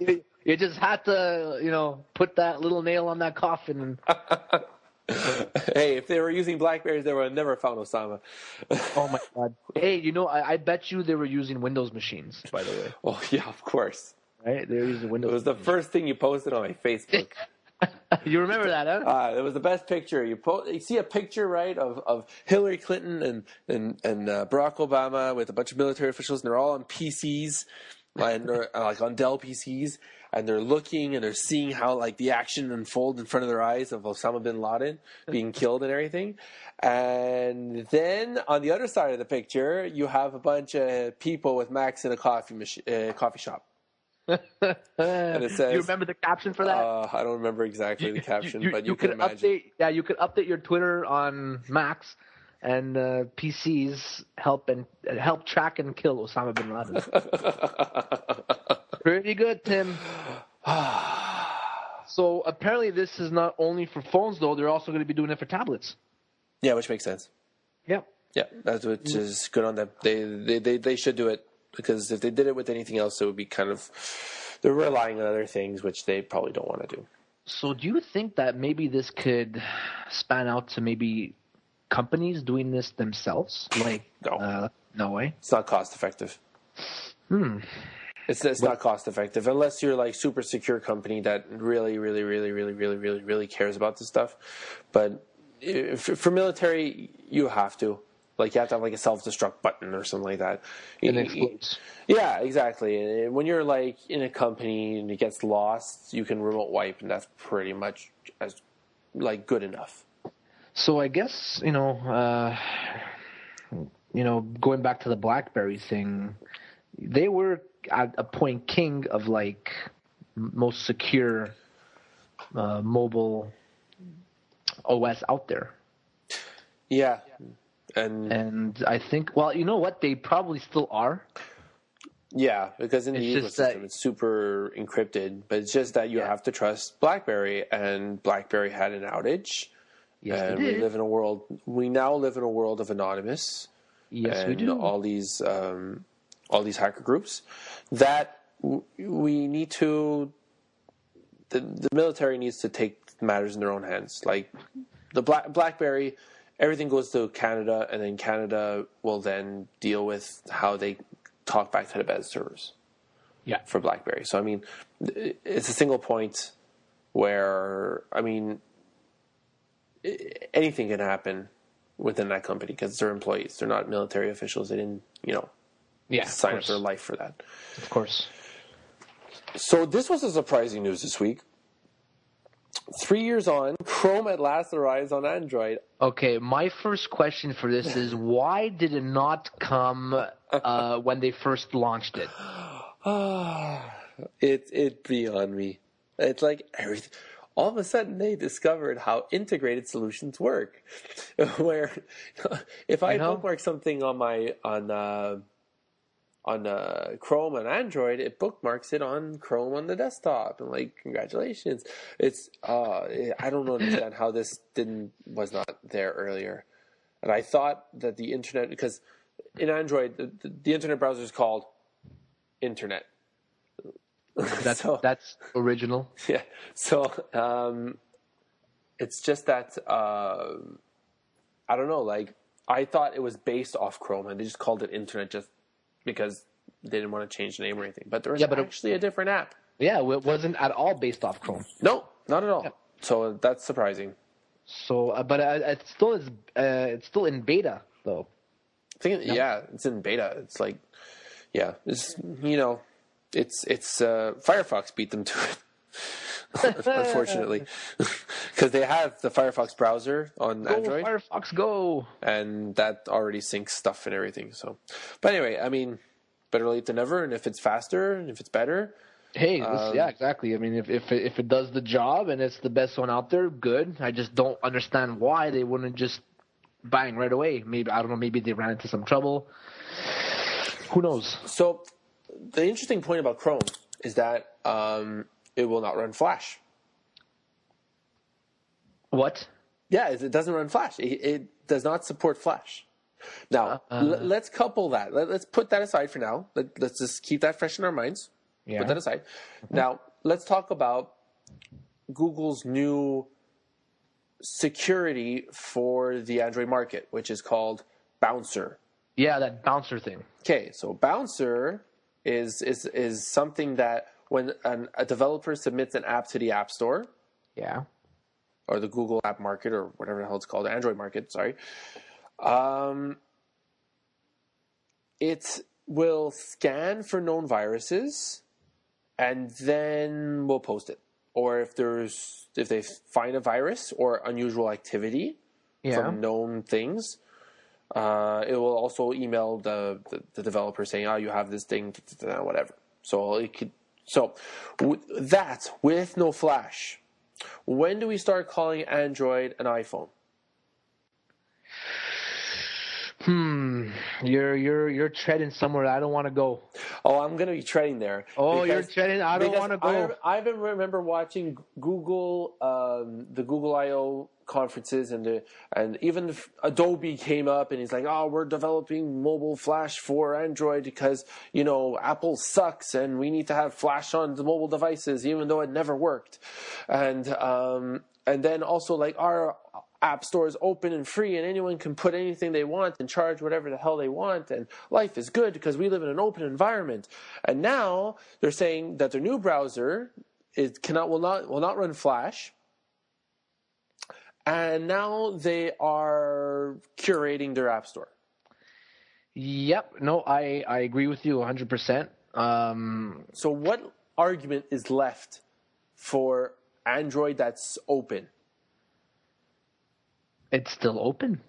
you, you just had to, you know, put that little nail on that coffin. And, hey, if they were using Blackberries, they would have never found Osama. oh my god! Hey, you know, I, I bet you they were using Windows machines. By the way, oh yeah, of course. right? They were using Windows. It was the first thing you posted on my Facebook. you remember that, huh? Uh, it was the best picture. You po- you see a picture, right, of, of Hillary Clinton and and and uh, Barack Obama with a bunch of military officials, and they're all on PCs, and uh, like on Dell PCs, and they're looking and they're seeing how like the action unfold in front of their eyes of Osama bin Laden being killed and everything. And then on the other side of the picture, you have a bunch of people with Macs in a coffee mach- uh, coffee shop. and it says, you remember the caption for that? Uh, I don't remember exactly the caption, but you, can could imagine. update. Yeah, you could update your Twitter on Macs, and uh, PCs help and uh, help track and kill Osama bin Laden. Pretty good, Tim. so apparently, this is not only for phones, though. They're also going to be doing it for tablets. yeah, which makes sense. Yep. Yeah, that's which is good on them. They, they they they should do it because if they did it with anything else, it would be kind of they're relying on other things, which they probably don't want to do. So, do you think that maybe this could span out to maybe companies doing this themselves? Like, No. uh, no way. It's not cost effective. Hmm. It's it's not cost effective unless you're like super secure company that really really really really really really really cares about this stuff. But if, for military, you have to like you have to have like a self destruct button or something like that. And explodes. Yeah, exactly. When you're like in a company and it gets lost, you can remote wipe, and that's pretty much as like good enough. So I guess you know, uh, you know, going back to the BlackBerry thing, they were at a point king of like most secure uh, mobile OS out there, Yeah, and and I think, well, you know what, they probably still are. Yeah, because in the It's that- it's super encrypted, but it's just that you Yeah. have to trust BlackBerry, and BlackBerry had an outage. Yes, and we we live in a world. We now live in a world of anonymous. yes, and we do. all these um, all these hacker groups that we need to the, the military needs to take matters in their own hands like the Black, blackberry everything goes to canada and then canada will then deal with how they talk back to the bed servers yeah. for BlackBerry. So I mean, it's a single point where I mean, anything can happen within that company because they're employees. They're not military officials. They didn't, you know, Yeah. Sign up their life for that. Of course. So this was a surprising news this week. Three years on, Chrome at last arrives on Android. Okay, my first question for this is why did it not come uh, when they first launched it? it it beyond me. It's like everything. All of a sudden, they discovered how integrated solutions work. Where if I, I bookmark something on my on uh, on uh, Chrome and Android, it bookmarks it on Chrome on the desktop. And like, congratulations! It's uh, I don't understand how this didn't was not there earlier. And I thought that the internet because in Android the, the, the internet browser is called Internet. That's So- that's original. yeah. So um, it's just that uh, I don't know. Like I thought it was based off Chrome, and they just called it Internet just because they didn't want to change the name or anything. But there was Yeah, but it- actually a different app. Yeah, it wasn't at all based off Chrome. No, not at all. So that's surprising. So, uh, but uh, it still is. Uh, it's still in beta though. I think, yeah, it's in beta. It's like, yeah, it's you know, it's it's uh, Firefox beat them to it. Unfortunately, because they have the Firefox browser on Go Android. Firefox, go! and that already syncs stuff and everything. So, but anyway, I mean, better late than never. And if it's faster and if it's better, Hey, this, Um, yeah, exactly. I mean, if if it, if it does the job and it's the best one out there, good. I just don't understand why they wouldn't just bang right away. Maybe I don't know. Maybe they ran into some trouble. Who knows? so the interesting point about Chrome is that um, it will not run Flash. What? Yeah, it it doesn't run Flash. It, it does not support Flash. Now, Uh, l- let's couple that. Let, us put that aside for now. Let, let's just keep that fresh in our minds. Yeah. Put that aside. Now, let's talk about Google's new security for the Android market, which is called Bouncer. Yeah, that bouncer thing. Okay, so Bouncer is is is something that when an, a developer submits an app to the App Store Yeah. or the Google App Market or whatever the hell it's called, Android Market, sorry, um, it will scan for known viruses and then we'll post it. Or if there's if they find a virus or unusual activity Yeah. from known things, uh, it will also email the, the, the developer saying, "Oh, you have this thing, whatever." So it could. So that with no flash. When do we start calling Android an iPhone? Hmm. You're you're you're treading somewhere I don't want to go. Oh, I'm going to be treading there. Oh, you're treading. I don't want to go. I, I even remember watching Google, um, the Google I/O conferences, and the, and even Adobe came up and he's like, "Oh, we're developing mobile Flash for Android because you know Apple sucks and we need to have Flash on the mobile devices, even though it never worked." And um, and then also like our app store is open and free and anyone can put anything they want and charge whatever the hell they want and life is good because we live in an open environment and now they're saying that their new browser is cannot will not will not run flash and now they are curating their app store Yep. No, I I agree with you 100. percent Um. so what argument is left for android that's open It's still open.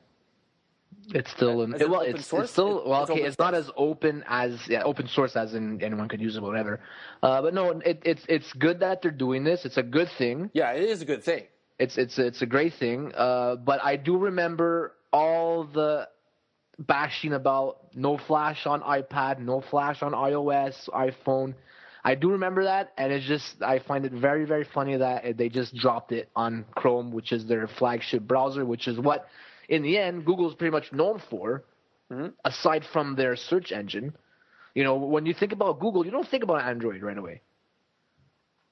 It's still in, it well. open It's, it's still well. it's okay, it's not as open as yeah, open source as in anyone could use it, whatever. Uh, but no, it, it's it's good that they're doing this. It's a good thing. yeah it is a good thing It's it's it's a great thing. Uh, but I do remember all the bashing about no flash on iPad, no flash on iOS, iPhone. I do remember that, and it's just I find it very very funny that they just dropped it on Chrome, which is their flagship browser, which is what in the end Google's pretty much known for, Mm-hmm. aside from their search engine. You know, when you think about Google, you don't think about Android right away.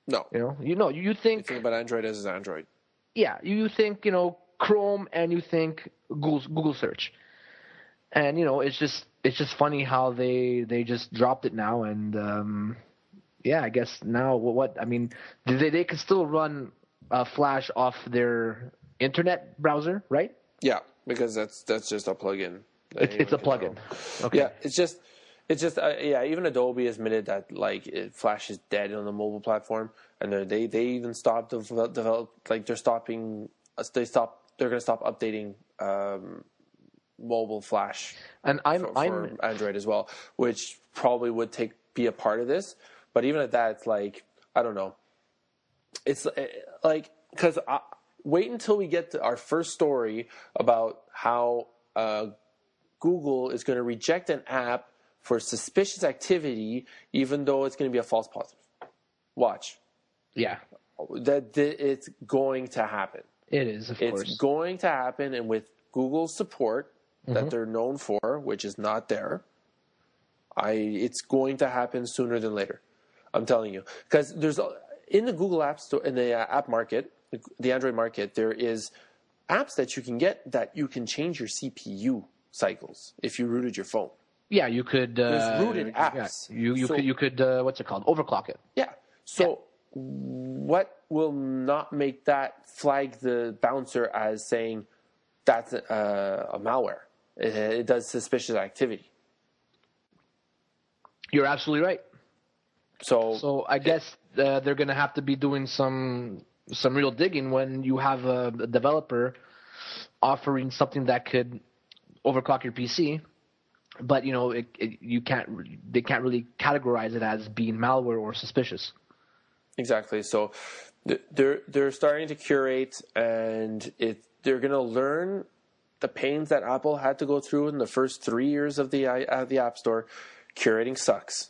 No. You know, you know, you You think think about Android as Android. Yeah, you, you think you know Chrome and you think Google Google search, and you know it's just it's just funny how they they just dropped it now, and um, yeah, I guess now what, what I mean they they can still run uh, Flash off their internet browser, right? Yeah, because that's that's just a plugin. It's, it's a plugin. Okay. Yeah, it's just it's just uh, yeah. Even Adobe has admitted that like it, Flash is dead on the mobile platform, and they they even stopped develop, develop like they're stopping. uh, They stop. They're going to stop updating um, mobile Flash And I'm for, I'm for Android as well, which probably would take be a part of this. But even at that, it's like I don't know. It's uh, like because wait until we get to our first story about how uh, Google is going to reject an app for suspicious activity, even though it's going to be a false positive. Watch yeah, that it's going to happen. it is of It's course. It's going to happen, and with Google's support that they're known for, which is not there, I it's going to happen sooner than later. I'm telling you, because there's in the Google App Store in the uh, app market, the- Android market, there is apps that you can get that you can change your CPU cycles if you rooted your phone. yeah, you could uh, rooted yeah, apps. you you So- could you could uh, what's it called overclock it. Yeah. So what will not make that flag the bouncer as saying that's uh, a malware? It, it does suspicious activity. You're absolutely right. So, So I guess uh, they're going to have to be doing some some real digging when you have a, a developer offering something that could overclock your PC, but you know it, it, you can't they can't really categorize it as being malware or suspicious. Exactly. So they're they're starting to curate, and it they're going to learn the pains that Apple had to go through in the first three years of the uh, the App Store. Curating sucks,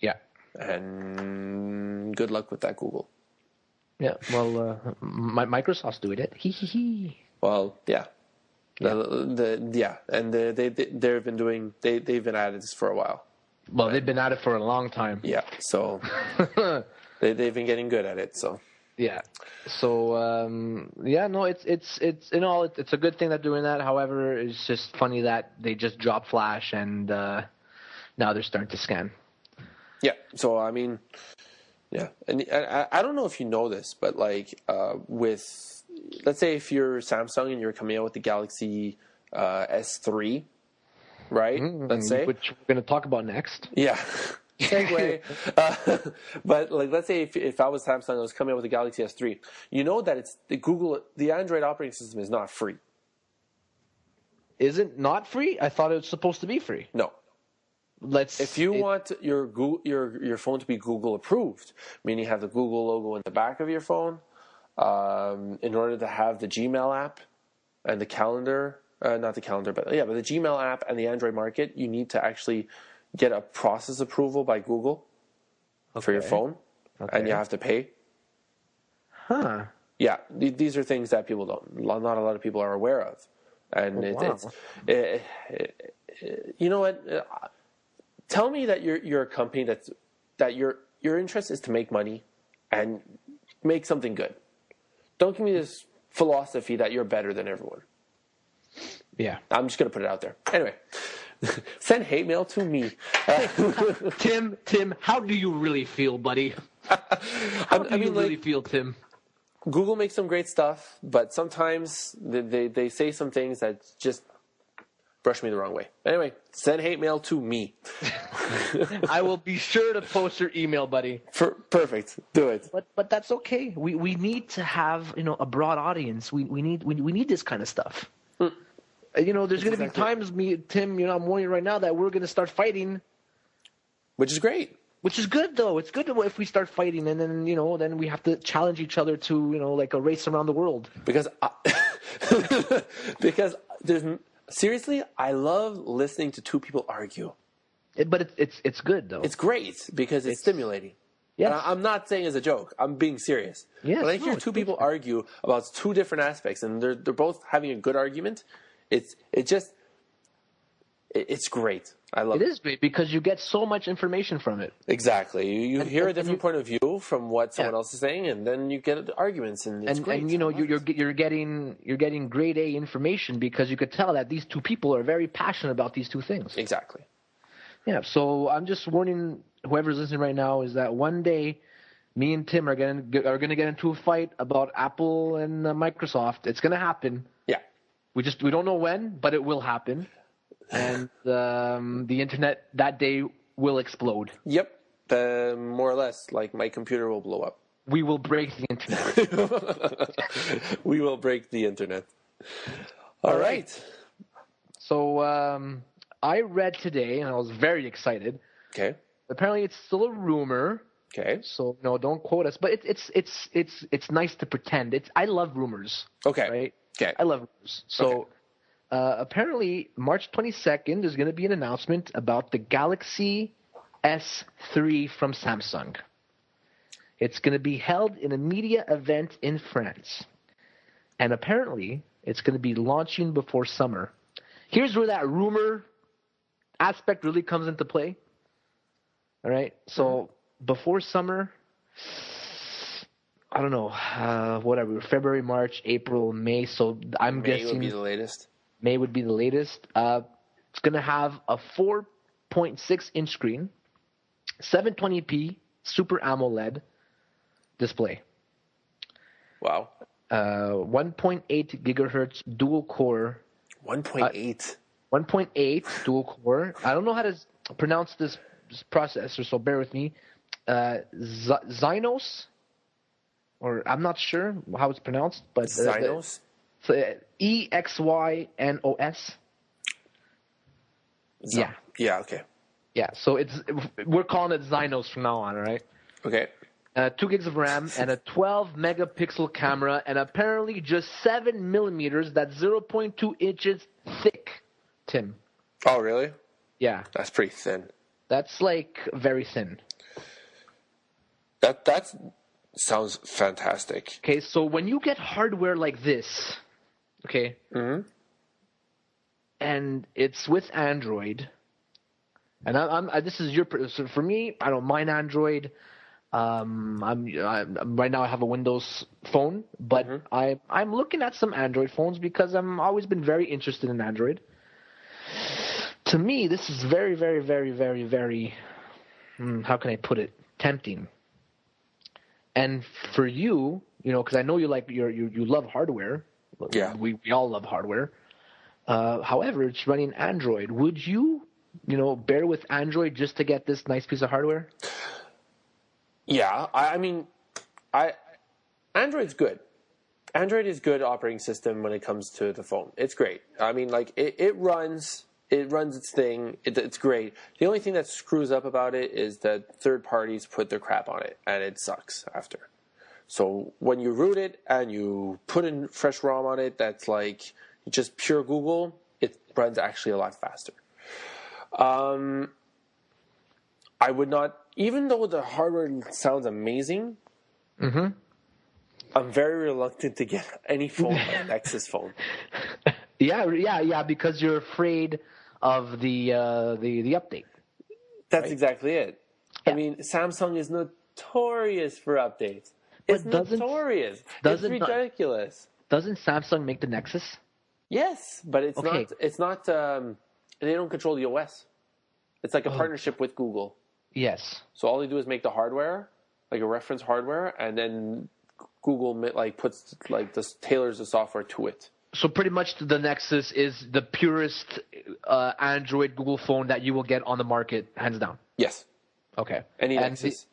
Yeah. and good luck with that, Google. Yeah. Well, uh, my, Microsoft's doing it. Hee hee hee. Well, yeah. The, the, yeah, and the, they they they've been doing they they've been at this for a while. Well, they've been at it for a long time. Yeah, so they they've been getting good at it. So Yeah. So um, yeah, no, it's it's it's in all, it's, it's a good thing they're doing that. However, it's just funny that they just dropped Flash and uh, now they're starting to scan. yeah, so I mean, yeah, and I, I don't know if you know this, but like uh, with let's say if you're Samsung and you're coming out with the Galaxy uh, S3, right? Let's say which we're going to talk about next. Yeah. Segue. uh, but like, let's say if, if I was Samsung, I was coming out with the Galaxy S3. You know that it's the Google, the Android operating system is not free. Isn't not free? I thought it was supposed to be free. No. Let's. If you it- want your Google, your your phone to be Google approved, meaning you have the Google logo in the back of your phone, um, in order to have the Gmail app and the calendar, uh, not the calendar, but yeah, but the Gmail app and the Android market, you need to actually get a process approval by Google for your Okay. phone, and you have to pay. huh? Yeah, these are things that people don't, not a lot of people are aware of, and oh, it, Oh, wow. it's, it, it, it- you know what? Uh, Tell me that you're you're a company that's that your your interest is to make money and make something good. Don't give me this philosophy that you're better than everyone. Yeah. I'm just gonna put it out there. Anyway, send hate mail to me. Tim, Tim, how do you really feel, buddy? How do I you mean, really like, feel, Tim? Google makes some great stuff, but sometimes they, they, they say some things that just brush me the wrong way. Anyway, send hate mail to me. I will be sure to post your email, buddy. For, perfect. Do it. But but that's okay. We we need to have you know a broad audience. We we need we, we need this kind of stuff. Uh, Uh, you know, there's going to exactly- be times, me Tim. You know, I'm warning you right now that we're going to start fighting, Which is great. which is good though. It's good if we start fighting, and then you know, then we have to challenge each other to you know like a race around the world. Because I, because there's seriously, I love listening to two people argue. It- but it's it's it's good though. It's great because it's, stimulating. Yes. And I, am not saying as a joke. I'm being serious. Yes, when I no, hear it's two people argue about two different aspects and they're they're both having a good argument, it's it just it, it's great. I love it. it is great because you get so much information from it. Exactly. You, you hear a different you- point of view from what someone Yeah. else is saying, and then you get arguments, and it's and great. and you know you, you're you're getting you're getting grade A information because you could tell that these two people are very passionate about these two things. exactly. Yeah, so I'm just warning whoever's listening right now is that one day me and Tim are going to are going to get into a fight about Apple and uh, Microsoft. It's going to happen. We just we don't know when, but it will happen. And um, the internet that day will explode. Yep. Uh, more or less, like my computer will blow up. We will break the internet. we will break the internet. All right. so um, I read today, and I was very excited. Okay. Apparently, it's still a rumor. Okay. So no, don't quote us. But it's it's it's it's it's nice to pretend. It's I love rumors. Okay. Right. Okay. I love rumors. So Okay. uh, apparently, March 22nd, there's going to be an announcement about the Galaxy S3 from Samsung. It's going to be held in a media event in France. And apparently, it's going to be launching before summer. Here's where that rumor aspect really comes into play. All right. So before summer, I don't know, uh, whatever, February, March, April, May. So I'm May guessing would be the latest. May would be the latest. Uh, it's going to have a 4.6 inch screen, 720p Super AMOLED display, Wow. uh, 1.8 gigahertz dual core, 1.8. 1.8 dual core. I don't know how to pronounce this, processor, so bear with me. Uh, Zynos, or I'm not sure how it's pronounced, but Zynos. so, uh, E X Y N O S. Yeah. Yeah. Okay. Yeah, so it's we're calling it Zynos from now on, right? Okay. Uh, two gigs of RAM and a 12 megapixel camera, and apparently just seven millimeters. That's 0.2 inches thick. Tim. Oh, really? Yeah, That's pretty thin. that's like very thin. That that sounds fantastic. Okay, so when you get hardware like this, okay, Mhm. and it's with Android, and I, I'm I, this is your so for me. I don't mind Android. Um, I'm, I'm right now I have a Windows phone, but I I'm looking at some Android phones because I'm always been very interested in Android. To me, this is very, very, very, very, very. hmm, how can I put it? Tempting. And for you, you know, because I know you like you you you love hardware. Yeah. we we all love hardware. Uh, however, it's running Android. Would you, you know, bear with Android just to get this nice piece of hardware? Yeah, I, I mean, I Android's good. Android is good operating system when it comes to the phone. It's great. I mean, like it, it runs, it runs its thing. It, it's great. The only thing that screws up about it is that third parties put their crap on it, and it sucks after. So when you root it and you put in fresh ROM on it, that's like just pure Google. It runs actually a lot faster. Um, I would not, even though the hardware sounds amazing. Mm-hmm. I'm very reluctant to get any phone, Nexus phone. Yeah, yeah, yeah. Because you're afraid of the uh, the the update. That's exactly it. I mean, Samsung is notorious for updates. It's doesn't- notorious. doesn't it's ridiculous. Doesn't Samsung make the Nexus? Yes, but it's Okay. not. It's not. Um, they don't control the OS. It's Oh. like a partnership with Google. Yes. So all they do is make the hardware, like a reference hardware, and then Google like puts like this tailors the software to it. So pretty much the Nexus is the purest uh, Android Google phone that you will get on the market, hands down. Yes, Okay. any and Nexus. The,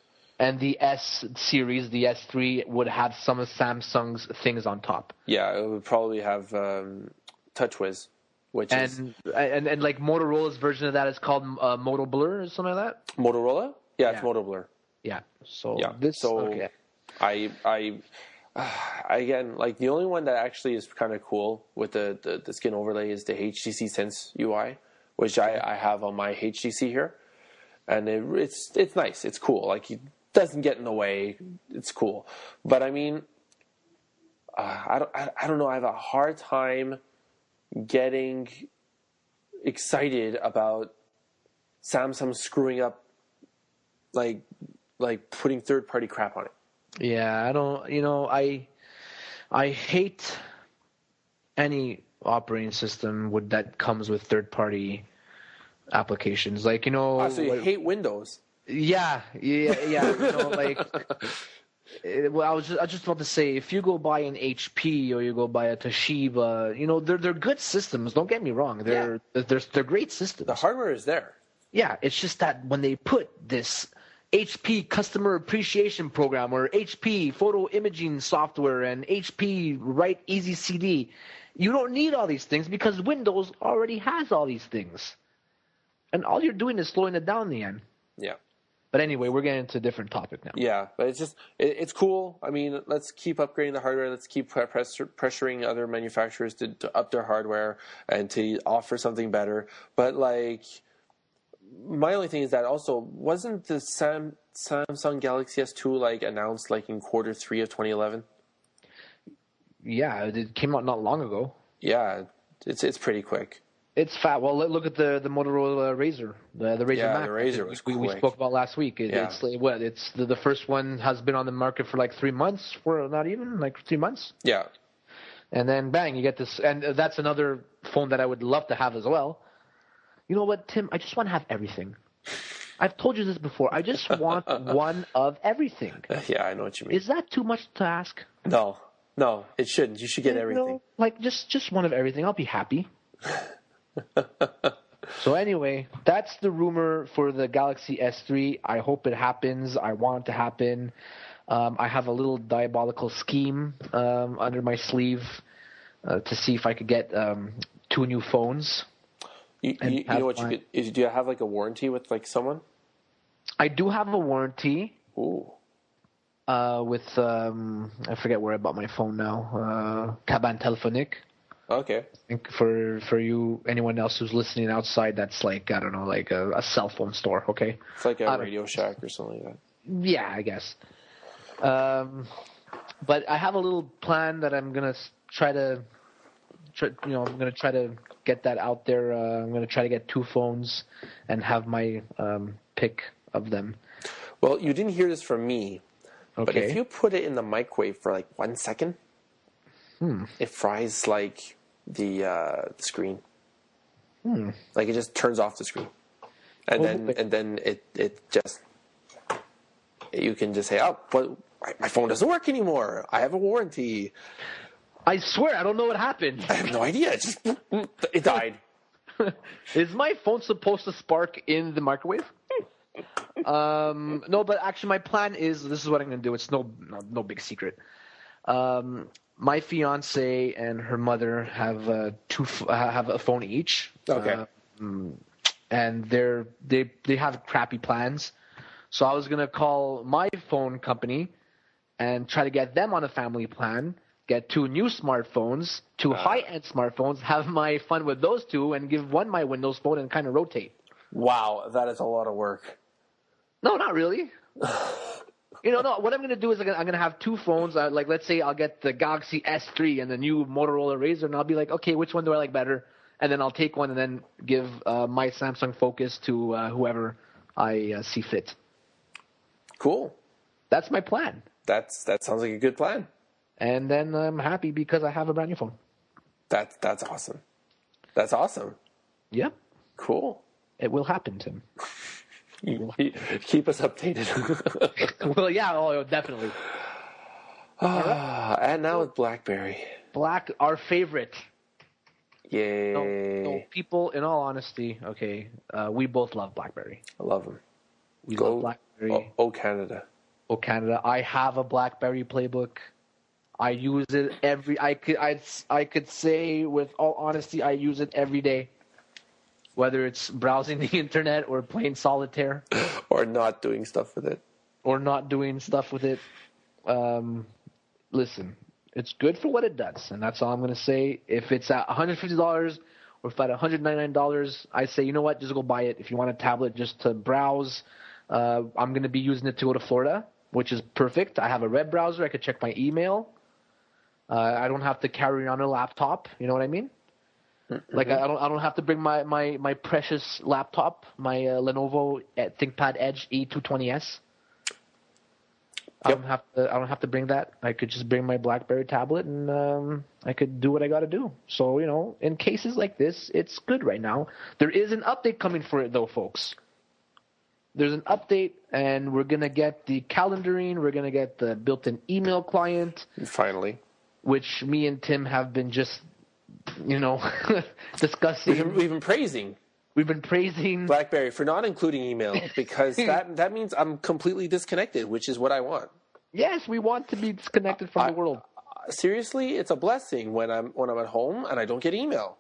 and the S series, the S3, would have some of Samsung's things on top. Yeah, it would probably have um, TouchWiz, which is And, and and like Motorola's version of that is called uh, Moto Blur or something like that. Motorola. Yeah, it's Yeah. Moto Blur. Yeah. So Yeah. this. so okay. I I again, like the only one that actually is kind of cool with the, the, the skin overlay is the HTC Sense UI, which I, I have on my HTC here, and it, it's it's nice, it's cool. Like it doesn't get in the way, it's cool. But I mean, uh, I don't I, I don't know. I have a hard time getting excited about Samsung screwing up, like like putting third party crap on it. Yeah, I don't. You know, I I hate any operating system with that comes with third party applications. Like you know, Ah, so you like- hate Windows? yeah, yeah, yeah. You know, like. eh, Well, I was just, I was just about to say, if you go buy an HP or you go buy a Toshiba, you know they're they're good systems. Don't get me wrong; they're they're they're great systems. The hardware is there. Yeah, it's just that when they put this HP customer appreciation program or HP photo imaging software and HP Write Easy CD, you don't need all these things because Windows already has all these things. And all you're doing is slowing it down in the end. Yeah. But anyway, we're getting into a different topic now. Yeah, but it's just it, it's cool. I mean, let's keep upgrading the hardware. Let's keep pre- press, pressuring other manufacturers to, to up their hardware and to offer something better. But like, my only thing is that also wasn't the Sam, Samsung Galaxy S2 like announced like in quarter three of 2011? Yeah, it came out not long ago. Yeah, it's it's pretty quick. It's fat. Well, look at the the Motorola Razr, the the Razr Yeah, Mac. the Razr was we, we spoke about last week. It, Yeah. It's like, what? It's the, the first one has been on the market for like three months, for not even like three months, Yeah, and then bang, you get this, and that's another phone that I would love to have as well. You know what, Tim? I just want to have everything. I've told you this before. I just want one of everything. yeah, I know what you mean. Is that too much to ask? no, no, it shouldn't. You should get You everything. know, like just just one of everything. I'll be happy. so anyway, that's the rumor for the Galaxy S3. I hope it happens. I want it to happen. Um, I have a little diabolical scheme um, under my sleeve uh, to see if I could get um, two new phones. You, you, you know what you could? Is, do you have like a warranty with like someone? I do have a warranty Ooh. uh, with um, I forget where I bought my phone now. Uh, Cabine Téléphonique. Okay. I think for for you anyone else who's listening outside that's like I don't know like a, a cell phone store okay It's like a Radio Shack or something like that. yeah I guess um but I have a little plan that I'm gonna try to you know I'm gonna try to get that out there uh, I'm gonna try to get two phones and have my um pick of them Well, you didn't hear this from me, but if you put it in the microwave for like one second, Hmm. it fries like the uh, the screen. Hmm. Like it just turns off the screen, and Well, then but- and then it it just you can just say, "Oh, but my phone doesn't work anymore. I have a warranty. I swear I don't know what happened I have no idea. It just it died." Is my phone supposed to spark in the microwave? um, no, but actually, my plan is this is what I'm going to do. It's no, no, no big secret. Um, my fiance and her mother have uh, two f- uh, have a phone each. Okay. Um, and they're they they have crappy plans. So I was gonna call my phone company and try to get them on a family plan. Get two new smartphones, two high-end smartphones. Have my fun with those two, and give one my Windows phone and kind of rotate. Wow, that is a lot of work. No, not really. you know, no. What I'm gonna do is I'm gonna, have two phones. Uh, like, let's say I'll get the Galaxy S3 and the new Motorola Razr, and I'll be like, okay, which one do I like better? And then I'll take one and then give uh, my Samsung Focus to uh, whoever I uh, see fit. Cool. That's my plan. That's that sounds like a good plan. And then I'm happy because I have a brand new phone. That's that's awesome. That's awesome. Yep, Cool. it will happen, Tim. Keep us updated. well, yeah, oh, definitely. Ah, and now with BlackBerry. Black, our favorite. Yay. No, no, people, in all honesty, okay, uh, we both love BlackBerry. I love them. We Go love BlackBerry. oh, oh, Canada. Oh, Canada. I have a BlackBerry playbook. I use it every. I could. I. I could say with all honesty, I use it every day. Whether it's browsing the internet or playing solitaire Or not doing stuff with it. or not doing stuff with it, um, listen, it's good for what it does, and that's all I'm going to say. If it's at $150 or if at $199, I say, you know what, just go buy it. If you want a tablet just to browse, uh, I'm going to be using it to go to Florida, which is perfect. I have a web browser. I could check my email. Uh, I don't have to carry on a laptop. You know what I mean? Mm-hmm. Like I, I don't I don't have to bring my my my precious laptop, my uh, Lenovo uh, ThinkPad Edge E220s. I don't have to. I don't have to bring that. I could just bring my BlackBerry tablet, and um, I could do what I got to do. So you know, in cases like this, it's good right now. There is an update coming for it, though, folks. There's an update, and we're gonna get the calendaring. We're gonna get the built-in email client, Finally, which me and Tim have been just, you know, we've discussing. been, we've been praising We've been praising. BlackBerry for not including email because that that means I'm completely disconnected, which is what I want. Yes, we want to be disconnected from I- the world. Seriously, it's a blessing when I'm when I'm at home and I don't get email.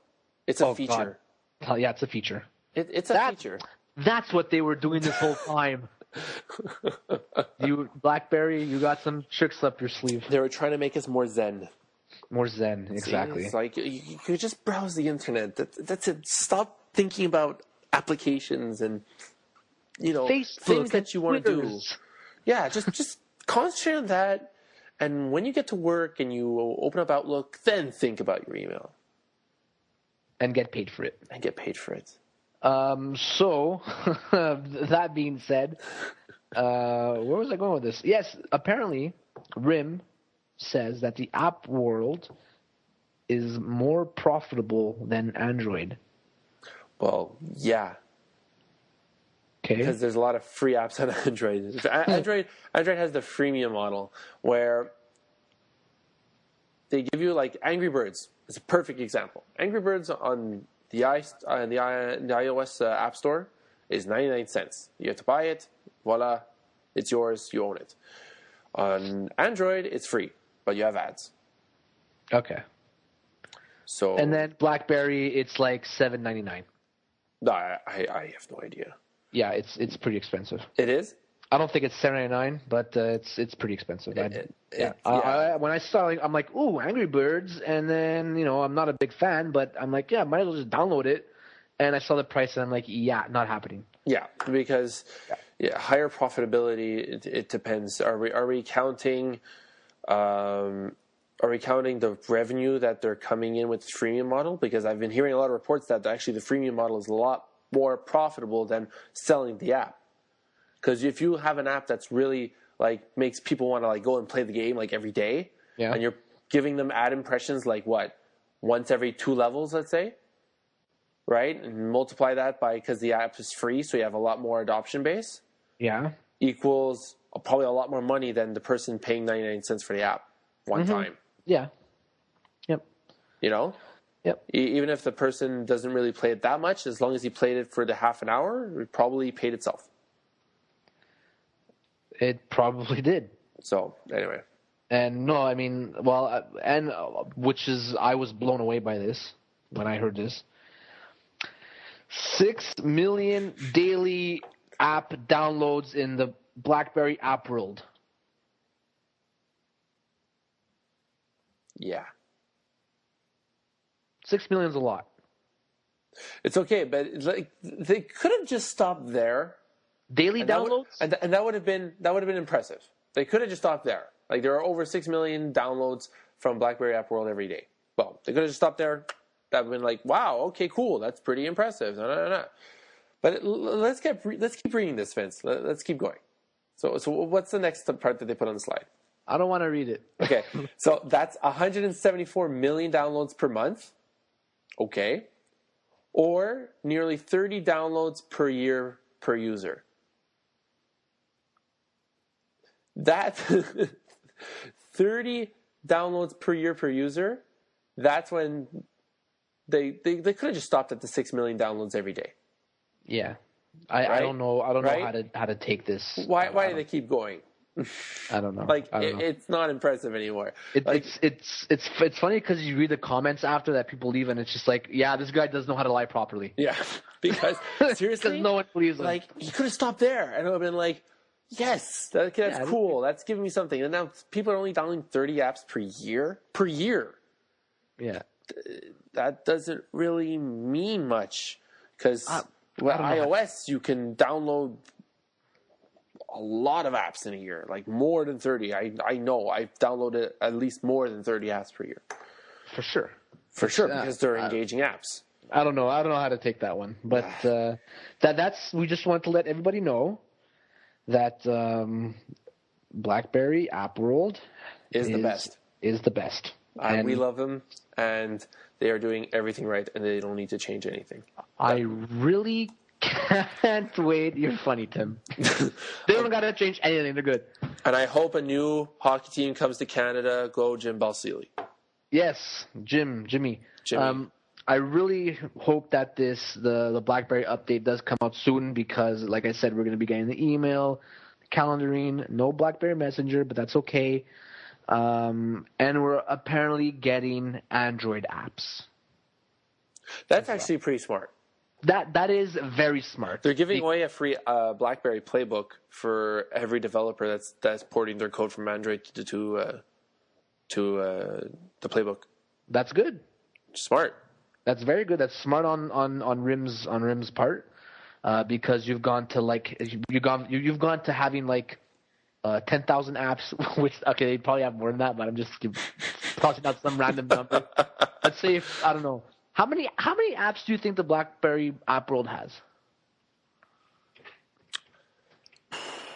It's a Oh, feature. God. Oh, yeah, it's a feature. It, it's a That- feature. That's what they were doing this whole time. you BlackBerry, you got some tricks up your sleeve. They were trying to make us more zen. More zen, See? exactly. It's like you, you could just browse the internet. That, that's it. Stop thinking about applications and you know Facebook things that you want to do. Yeah, just just concentrate on that. And when you get to work and you open up Outlook, then think about your email and get paid for it. and get paid for it. Um, so, that being said, uh, where was I going with this? Yes, apparently, RIM says that the app world is more profitable than Android. Well, yeah, Okay. because there's a lot of free apps on Android. Android Android has the freemium model where they give you like Angry Birds. It's a perfect example. Angry Birds on the i uh, the, I, the iOS uh, App Store is 99 cents. You have to buy it. Voila, it's yours. You own it. On Android, it's free, but you have ads. okay. So And then BlackBerry, it's like seven ninety nine. no, I, I I have no idea. Yeah, it's it's pretty expensive. It is. I don't think it's seven ninety nine, but uh, it's it's pretty expensive. I- It- yeah. it- I- yeah. I, when I saw, it, I'm like, ooh, Angry Birds, and then you know, I'm not a big fan, but I'm like, yeah, might as well just download it. And I saw the price, and I'm like, yeah, not happening. Yeah, because yeah, higher profitability. It, it depends. Are we are we counting? Um, are we counting the revenue that they're coming in with the freemium model? Because I've been hearing a lot of reports that actually the freemium model is a lot more profitable than selling the app. Because if you have an app that's really like makes people want to like go and play the game like every day, Yeah. and you're giving them ad impressions like what once every two levels, let's say, right? And multiply that by because the app is free, so you have a lot more adoption base Yeah. equals probably a lot more money than the person paying 99 cents for the app one mm-hmm. time. Yeah. Yep. You know, Yep. E- even if the person doesn't really play it that much, as long as he played it for the half an hour, it probably paid itself. It probably did. So anyway, And no, I mean, well, uh, and uh, which is, I was blown away by this when I heard this. Six million daily app downloads in the BlackBerry app world. yeah, Six million's a lot. it's okay, but like they could have just stopped there. Daily And that would- downloads? and, th- and that would have been that would have been impressive. They could have just stopped there. Like there are over six million downloads from BlackBerry App World every day. Well, they could have just stopped there. That would have been like, wow, okay, cool, that's pretty impressive. No, no, no, no. But l- l- let's get re- let's keep reading this, Vince. Let- Let's keep going. So, so what's the next part that they put on the slide? I don't want to read it. Okay, so that's 174 million downloads per month. Okay, or nearly 30 downloads per year per user. That 30 downloads per year per user. That's when they they, they could have just stopped at the six million downloads every day. Yeah. I, I don't know. I don't Right? know how to how to take this. Why uh, why do they keep going? I don't know. Like don't it, know. it's not impressive anymore. It, like, it's it's it's it's funny because you read the comments after that people leave and it's just like, yeah, this guy doesn't know how to lie properly. yeah, because seriously, Because no one believes him. like he could have stopped there and it would have been like Yes, that, okay, that's Yeah. cool. That's giving me something. And now people are only downloading 30 apps per year. Per year. Yeah. That doesn't really mean much because with know. iOS you can download a lot of apps in a year, like more than 30. I I know I've downloaded at least more than 30 apps per year For sure. for sure uh, because they're uh, engaging apps. I don't know. I don't know how to take that one, but uh, that that's we just want to let everybody know that um, BlackBerry App World Is the best. Is the best. And And we love them, and they are doing everything right, and they don't need to change anything. I really can't wait. You're funny, Tim. they don't got to change anything. They're good. And I hope a new hockey team comes to Canada. Go Jim Balsillie. Yes, Jim, Jimmy. Jimmy. Um, I really hope that this the the BlackBerry update does come out soon because, like I said, we're going to be getting the email, the calendaring, no BlackBerry Messenger, but that's okay. Um, and we're apparently getting Android apps. That's actually pretty smart. That that is very smart. They're giving away a free uh, BlackBerry playbook for every developer that's that's porting their code from Android to to uh, to uh, the playbook. That's good. Smart. That's very good. That's smart on on on Rim's on Rim's part, uh, because you've gone to like you've gone you, you've gone to having like uh, ten thousand apps. Which okay, they probably have more than that, but I'm just tossing out some random number. Let's say if I don't know how many how many apps do you think the BlackBerry App World has?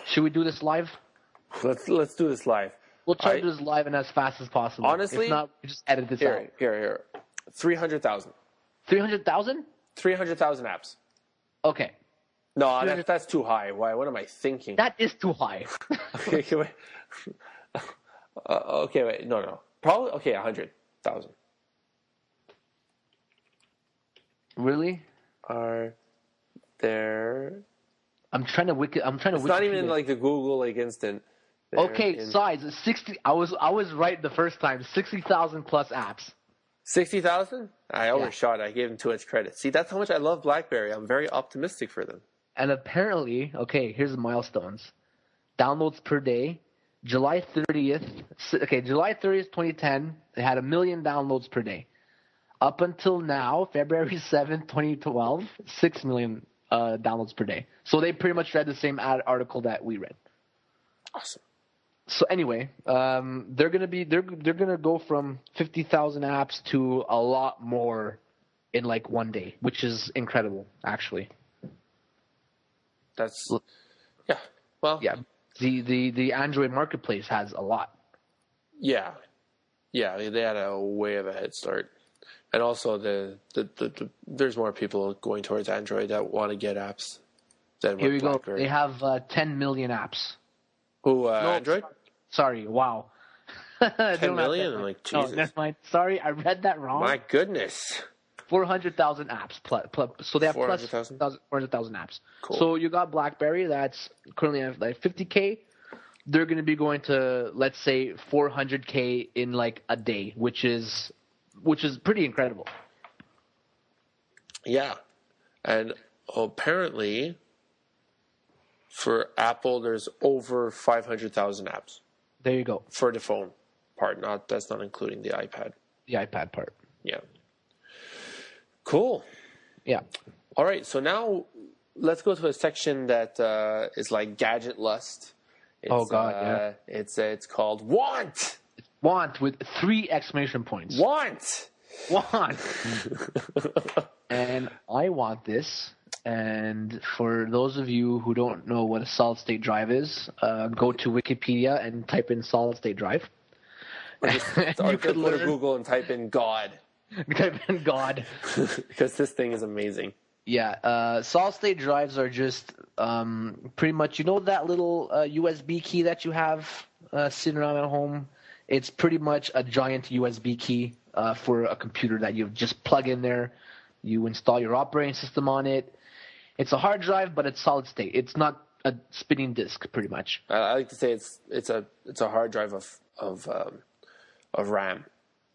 Should we do this live? Let's let's do this live. We'll try I- to do this live and as fast as possible. Honestly- if not, we just edit this Here, out. here, here. Three hundred thousand. Three hundred thousand? Three hundred thousand apps. Okay, No, 300 that, that's too high. Why? What am I thinking? that is too high. okay, okay, wait. Uh, okay, wait. No, no. Probably okay. A hundred thousand. really? Are there? I'm trying to wiki. I'm trying to. It's not even Wikipedia. like the Google like instant. They're Okay, in- size sixty. I was I was right the first time. Sixty thousand plus apps. Sixty thousand? I overshot. I gave them too much credit. See, that's how much I love BlackBerry. I'm very optimistic for them. And apparently, okay, here's the milestones. Downloads per day. July 30th. Okay, July 30th, 2010. They had a million downloads per day. Up until now, February 7th, 2012, six million uh, downloads per day. So they pretty much read the same ad article that we read. Awesome. So anyway, um, they're gonna be they're they're gonna go from fifty thousand apps to a lot more in like one day, which is incredible, actually. That's yeah. Well, Yeah, the the the Android marketplace has a lot. yeah, yeah. They had a way of a head start, and also the the, the, the there's more people going towards Android that want to get apps than Here we go. BlackBerry. They have uh, ten million apps. Who uh, No, Android? Sorry, wow. Ten million? Like, No, Jesus. never mind. Sorry, I read that wrong. My goodness. Four hundred thousand apps plus, plus. So they have plus 400,000? 400,000 apps. Cool. So you got BlackBerry that's currently at like fifty k. They're going to be going to let's say four hundred k in like a day, which is which is pretty incredible. Yeah, and apparently, for Apple, there's over five hundred thousand apps There you go. for the phone part. Not that's not including the iPad. The iPad part. Yeah. Cool. Yeah. All right. So now let's go to a section that uh, is like gadget lust. It's, Oh, God, uh, yeah. It's uh, it's called want. Want with three exclamation points. Want. want. and I want this. And for those of you who don't know what a solid state drive is, uh, go to Wikipedia and type in solid state drive. Or just, You could go to Google and type in God type in God. because this thing is amazing. Yeah, uh, solid state drives are just um, pretty much, you know, that little uh, USB key that you have uh, sitting around at home? It's pretty much a giant USB key uh, for a computer that you just plug in there. You install your operating system on it. It's a hard drive, but it's solid state. It's not a spinning disk, pretty much. I, I like to say it's it's a it's a hard drive of of um, of RAM.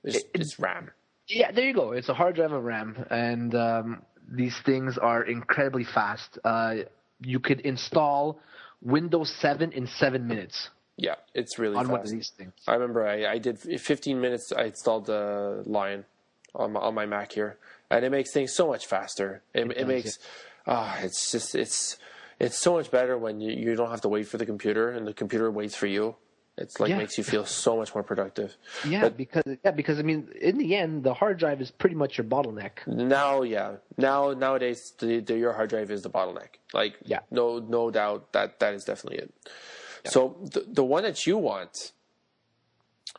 It's, it's RAM. Yeah, there you go. It's a hard drive of RAM, and um, these things are incredibly fast. Uh, you could install Windows 7 in seven minutes Yeah, it's really on fast. one of these things. I remember I, I did 15 minutes. I installed the Lion on my, on my Mac here, and it makes things so much faster. It, it, does, makes ah, it's just it's it's so much better when you, you don't have to wait for the computer and the computer waits for you. It's like Yeah. makes you feel so much more productive. Yeah, But- because yeah, because I mean, in the end, the hard drive is pretty much your bottleneck. Now, yeah, now nowadays the, the your hard drive is the bottleneck. Like, Yeah. no no doubt that that is definitely it. So the the one that you want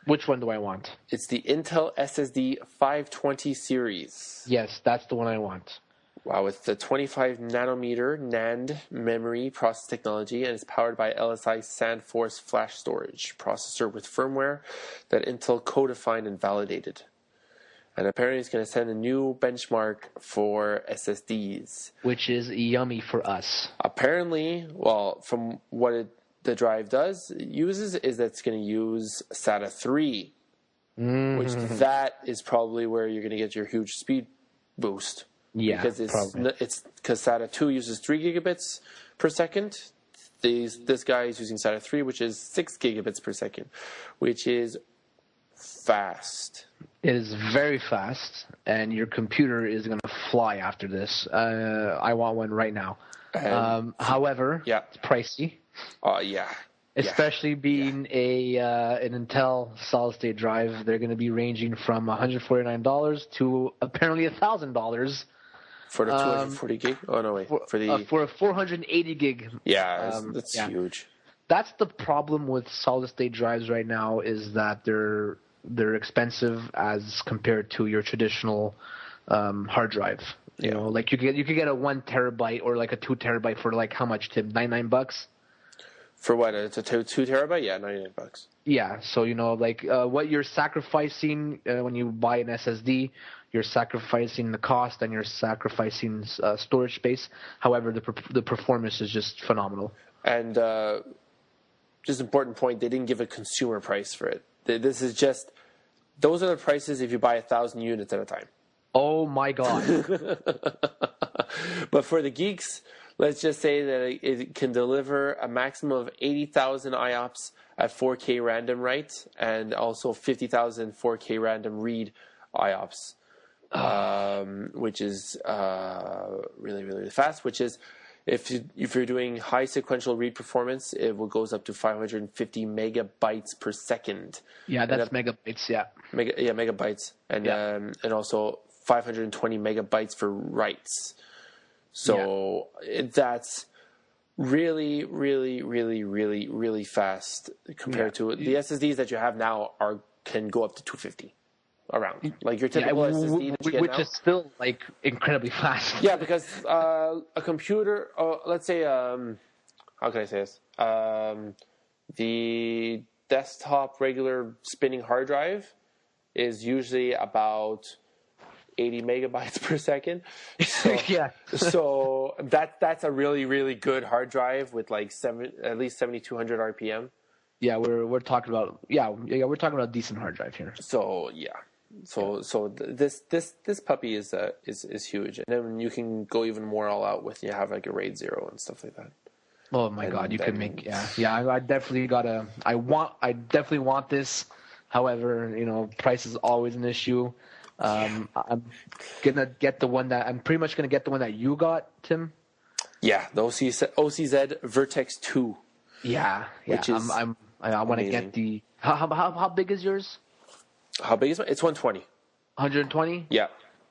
Which one do I want? it's the Intel SSD 520 series. Yes, that's the one I want. Wow, it's the 25 nanometer NAND memory process technology, and it's powered by LSI SandForce flash storage processor with firmware that Intel co-defined and validated. And apparently, it's going to set a new benchmark for SSDs. Which is yummy for us. Apparently, well, from what it, the drive does uses is that it's going to use SATA 3, which mm-hmm. that is probably where you're going to get your huge speed boost Yeah, because it's probably. it's because SATA two uses three gigabits per second. These this guy is using SATA three, which is six gigabits per second, which is fast. It is very fast, and your computer is going to fly after this. Uh, I want one right now. Um, however, Yeah. it's pricey, Oh yeah, yeah. especially being a uh, an Intel solid state drive. They're going to be ranging from $149 to apparently $1,000 for the two hundred forty gig. Oh no, wait for the uh, for a 480 gig yeah, that's, um, that's yeah. huge. that's the problem with solid state drives right now is that they're they're expensive as compared to your traditional um, hard drive. You Yeah. know, like you could get, you could get a one terabyte or like a two terabyte for like how much, Tim? Nine nine bucks. For what? It's a two, two terabyte. Yeah, ninety nine bucks. Yeah, so you know, like uh, what you're sacrificing uh, when you buy an SSD, you're sacrificing the cost and you're sacrificing uh, storage space. However, the per- the performance is just phenomenal. And uh, just important point, they didn't give a consumer price for it. This is just those are the prices if you buy a thousand units at a time. Oh my god! But for the geeks, let's just say that it- it can deliver a maximum of 80,000 IOPS at 4K random write and also 50,000 4K random read IOPS, um, which is uh, really, really fast. Which is, if, you, if you're doing high sequential read performance, it will goes up to 550 megabytes per second. yeah, that's megabytes. Yeah. Mega, yeah, megabytes, and Yeah. um, and also 520 megabytes for writes. So it, that's really, really, really, really, really fast compared to the SSDs that you have now are can go up to 250 around. Like your Yeah, typical w- SSD w- that you which now. is still like incredibly fast. Yeah, because uh, a computer, uh, let's say, um, how can I say this? Um, the desktop regular spinning hard drive is usually about 80 megabytes per second. So, yeah. so that that's a really really good hard drive with like seven at least 7200 RPM. Yeah, we're we're talking about yeah yeah we're talking about a decent hard drive here. So yeah. So so th- this this this puppy is uh, is is huge, and then you can go even more all out with you have like a RAID zero and stuff like that. Oh my And god, you then- can make yeah yeah. I, I definitely gotta. I want. I definitely want this. However, you know, price is always an issue. Um, I'm gonna get the one that I'm pretty much gonna get the one that you got, Tim. Yeah, the OCZ, OCZ Vertex two. Yeah, yeah. Which is I'm, I'm, I, I want to get the. How how how big is yours? How big is it? It's 120. 120. Yeah,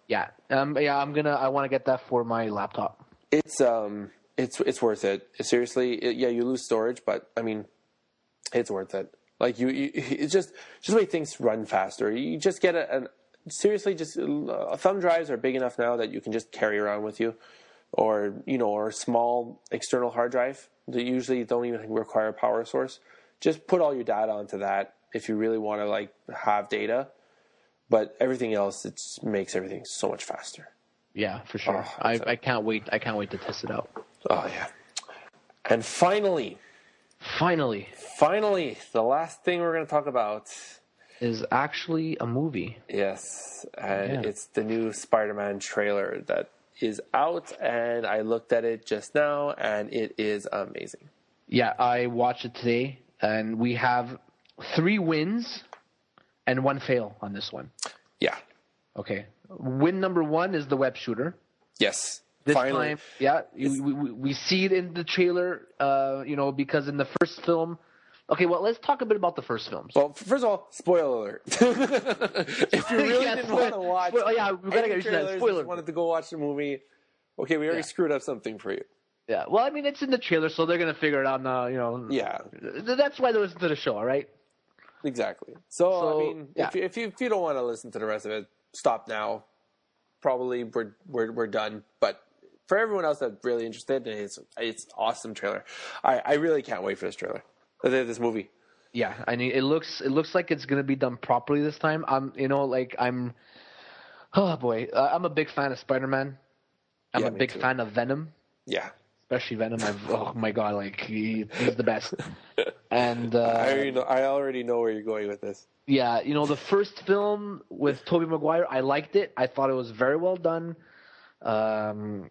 Yeah. Um. Yeah. I'm gonna. I want to get that for my laptop. it's um it's it's worth it. Seriously, it, yeah, you lose storage, but I mean, it's worth it. Like you, you it's just just the way things run faster. You just get a, an seriously just uh, thumb drives are big enough now that you can just carry around with you, or you know, or a small external hard drive that usually don't even require a power source. Just put all your data onto that if you really want to like have data. But everything else, it makes everything so much faster. Yeah, for sure. Oh, I I can't wait. I can't wait to test it out. Oh yeah. And finally, Finally, finally, the last thing we're going to talk about. is actually a movie. Yes, and Yeah. it's the new Spider-Man trailer that is out, and I looked at it just now, and it is amazing. Yeah, I watched it today, and we have three wins and one fail on this one. Yeah. Okay. Win number one is the web shooter. Yes. This Finally. time, yeah, we, we, we see it in the trailer, uh, you know, because in the first film. Okay, well, let's talk a bit about the first films. Well, first of all, spoiler alert. if you really Yeah, didn't want to watch, spoil- yeah, we gotta get into that. Spoiler. just wanted to go watch the movie. Okay, we already Yeah. screwed up something for you. Yeah, well, I mean, it's in the trailer, so they're gonna figure it out now. You know, Yeah, that's why they listen to the show, all right? Exactly. So, So, I mean, yeah. if, you, if you if you don't want to listen to the rest of it, stop now. Probably we're we're we're done. But for everyone else that's really interested, it's it's awesome trailer. I I really can't wait for this trailer. This movie. Yeah, I mean, it looks it looks like it's gonna be done properly this time. I'm, you know, like I'm. Oh boy, uh, I'm a big fan of Spider-Man. I'm Yeah, a big too. fan of Venom, Yeah, especially Venom. I've, oh my god, like he, he's the best. And uh, I already know. I already know where you're going with this. Yeah, you know, the first film with Tobey Maguire, I liked it. I thought it was very well done. Um,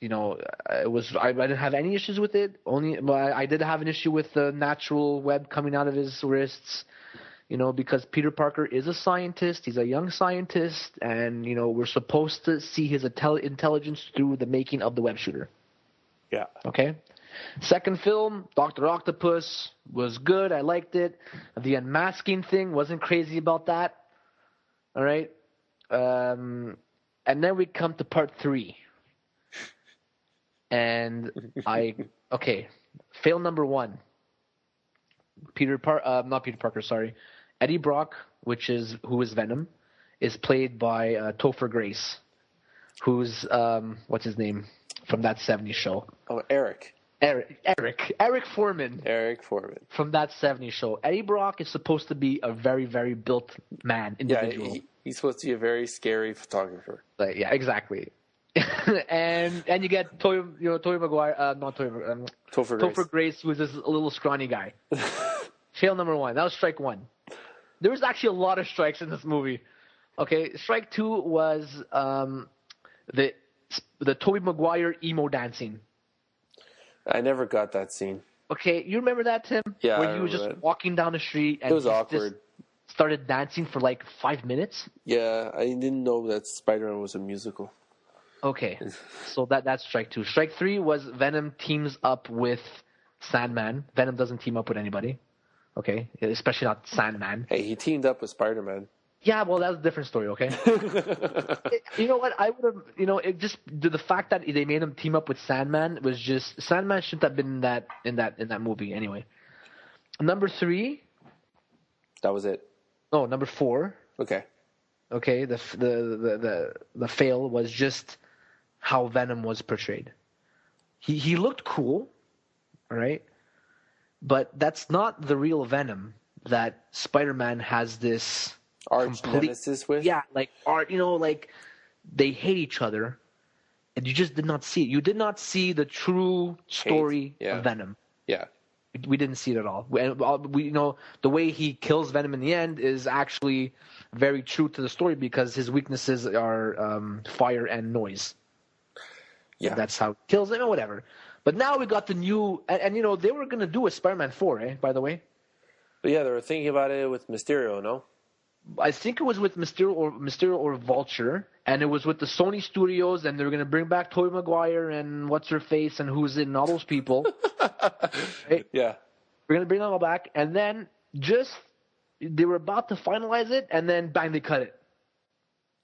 you know, it was I, I didn't have any issues with it. Only, but I, I did have an issue with the natural web coming out of his wrists. You know, because Peter Parker is a scientist. He's a young scientist, and you know, we're supposed to see his intel- intelligence through the making of the web shooter. Yeah. Okay. Second film, Doctor Octopus was good. I liked it. The unmasking thing wasn't crazy about that. All right. Um, and then we come to part three. And I okay, fail number one. Peter Par uh, not Peter Parker, sorry, Eddie Brock, which is who is Venom, is played by uh, Topher Grace, who's um, what's his name from that '70s show. Oh, Eric. Eric, Eric, Eric Forman Eric Forman. from that '70s show. Eddie Brock is supposed to be a very, very built man, Yeah, individual. he, he's supposed to be a very scary photographer. Like, yeah, exactly. and and you get Toy, you know, Toy Maguire, uh, not Toy, um, Topher Grace. Topher Grace, who's this little scrawny guy. Fail number one. That was strike one. There was actually a lot of strikes in this movie. Okay, strike two was um, the the Tobey Maguire emo dancing. I never got that scene. Okay, you remember that, Tim? Yeah, Where he was just walking down the street and It was just awkward. started dancing for like five minutes. Yeah, I didn't know that Spider-Man was a musical. Okay, so that that's strike two. Strike three was Venom teams up with Sandman. Venom doesn't team up with anybody. Okay, especially not Sandman. Hey, he teamed up with Spider-Man. Yeah, well, that's a different story. Okay, you know what? I would have, you know, it just the, the fact that they made him team up with Sandman was just Sandman shouldn't have been in that in that in that movie anyway. Number three, That was it. no, number four. Okay. Okay, the the the the, the fail was just how Venom was portrayed. He he looked cool, right, but that's not the real Venom that Spider-Man has this Arch Complete- nemesis with. yeah, like art, you know, like they hate each other, and you just did not see it. You did not see the true story yeah. of Venom. Yeah. We- didn't see it at all. We, uh, we, you know, the way he kills Venom in the end is actually very true to the story because his weaknesses are um, fire and noise. Yeah. That's how he kills him, or whatever. But now we got the new, and, and you know, they were gonna do a Spider-Man four, eh? By the way, But yeah, they were thinking about it with Mysterio, no? I think it was with Mysterio or Mysterio or Vulture, and it was with the Sony Studios, and they were gonna bring back Tobey Maguire and what's her face and who's in all those people. Right? Yeah. We're gonna bring them all back, and then just they were about to finalize it, and then bang, they cut it.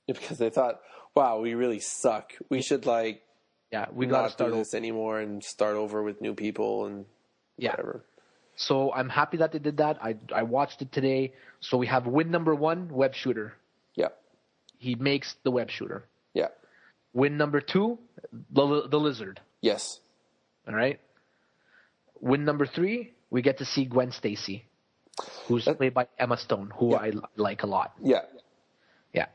Because they thought, wow, we really suck. We should like Yeah, we gotta not start. do this anymore and start over with new people and Yeah. whatever. So I'm happy that they did that. I I watched it today. So we have win number one, web shooter. Yeah. He makes the web shooter. Yeah. Win number two, the the lizard. Yes. All right. Win number three, we get to see Gwen Stacy, who's That- played by Emma Stone, who Yeah. I li- like a lot. Yeah. Yeah.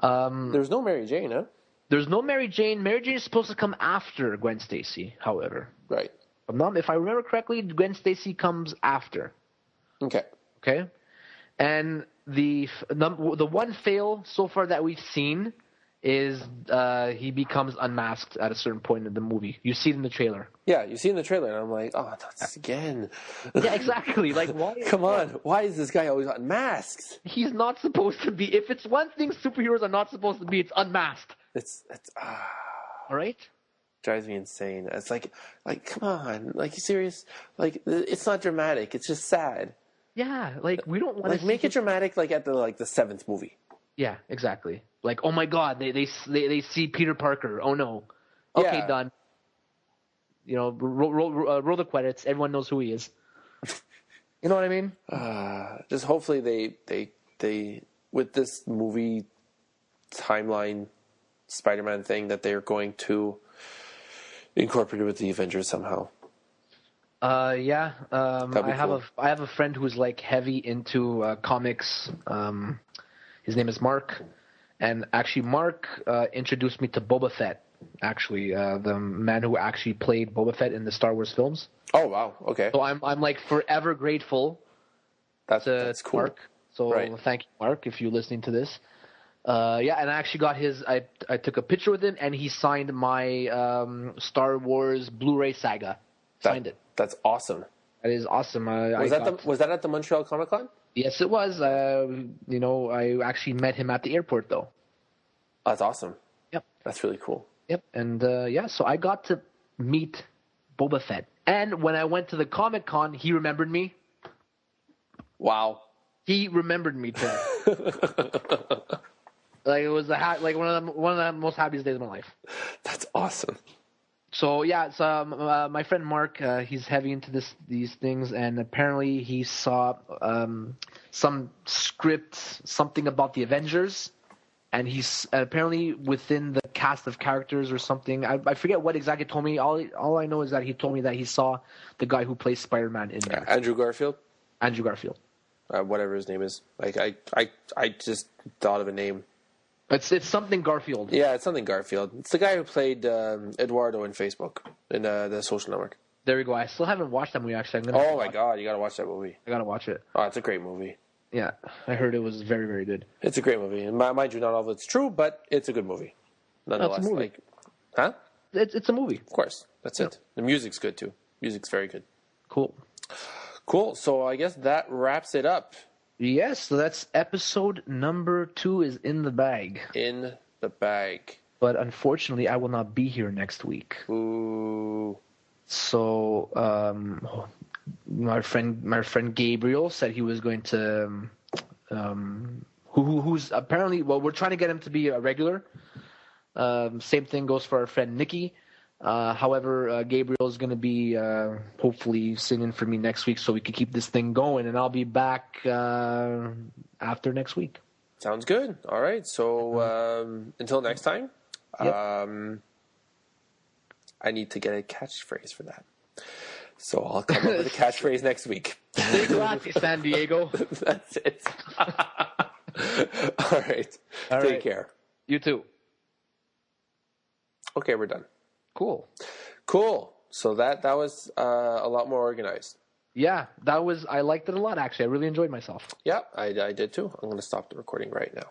Um, There's no Mary Jane, huh? there's no Mary Jane. Mary Jane is supposed to come after Gwen Stacy. However, Right. If, not, if I remember correctly, Gwen Stacy comes after. Okay. Okay. And the the one fail so far that we've seen is uh, he becomes unmasked at a certain point in the movie. You see it in the trailer. Yeah, you see it in the trailer, and I'm like, oh, that's again. Yeah, exactly. Like, why? Come on, why is this guy always unmasked? He's not supposed to be. If it's one thing superheroes are not supposed to be, it's unmasked. It's it's ah, All right. Drives me insane. It's like like come on, like you serious? Like it's not dramatic. It's just sad. Yeah, like we don't want Like to make it dramatic, like at the like the seventh movie. Yeah, exactly. Like, oh my god, they they they, they see Peter Parker. Oh no. Okay, Yeah. done. You know, roll, roll, uh, roll the credits. Everyone knows who he is. you know what I mean? Uh, just hopefully they they they with this movie timeline Spider-Man thing that they're going to incorporate it with the Avengers somehow. Uh, yeah. Um, I have cool. a I have a friend who's like heavy into uh, comics. Um, his name is Mark, and actually Mark uh, introduced me to Boba Fett. Actually, uh, the man who actually played Boba Fett in the Star Wars films. Oh wow, okay, So I'm I'm like forever grateful that's to that's cool. Mark. So Right. thank you, Mark, if you're listening to this. Uh, yeah, and I actually got his. I I took a picture with him, and he signed my um, Star Wars Blu-ray saga. That- Signed it. That's awesome. That is awesome. I, Was I that got, the was that at the Montreal Comic Con? Yes, it was. Uh, you know, I actually met him at the airport, though. That's awesome. Yep. That's really cool. Yep. And uh, yeah, so I got to meet Boba Fett. And when I went to the Comic Con, he remembered me. Wow. He remembered me too. like it was a ha- like one of the one of the most happiest days of my life. That's awesome. So yeah, it's um, uh, my friend Mark. Uh, he's heavy into this these things, and apparently he saw um, some script, something about the Avengers, and he's apparently within the cast of characters or something. I, I forget what exactly told me. All all I know is that he told me that he saw the guy who plays Spider Man in there, Andrew Garfield, Andrew Garfield. uh, whatever his name is. Like I, I, I just thought of a name. It's it's something Garfield. Yeah, it's something Garfield. It's the guy who played um, Eduardo in Facebook in uh, the Social Network. There we go. I still haven't watched that movie actually. I'm gonna Oh my god, you gotta watch that movie. I gotta watch it. Oh, it's a great movie. Yeah, I heard it was very very good. It's a great movie, and mind you, not all of it's true, but it's a good movie. Nonetheless, movie. like, huh? It's it's a movie. Of course, that's it. The music's good too. Music's very good. Cool. Cool. So I guess that wraps it up Yes, so that's episode number two is in the bag. in the bag. But unfortunately, I will not be here next week. Ooh. So um, my friend, my friend Gabriel said he was going to, um, um, who, who who's apparently well, we're trying to get him to be a regular. Um, same thing goes for our friend Nikki. Uh, however, uh, Gabriel is going to be uh, hopefully singing for me next week, so we can keep this thing going, and I'll be back uh, after next week. Sounds good. All right. So um, until next time, Yep. um, I need to get a catchphrase for that. So I'll come up with a catchphrase next week. Stay classy, San Diego. That's it. All right. All Take right. care. You too. Okay, we're done. Cool. Cool. So that that was uh, a lot more organized. Yeah, that was. I liked it a lot. Actually, I really enjoyed myself. Yeah, I, I did too. I'm going to stop the recording right now.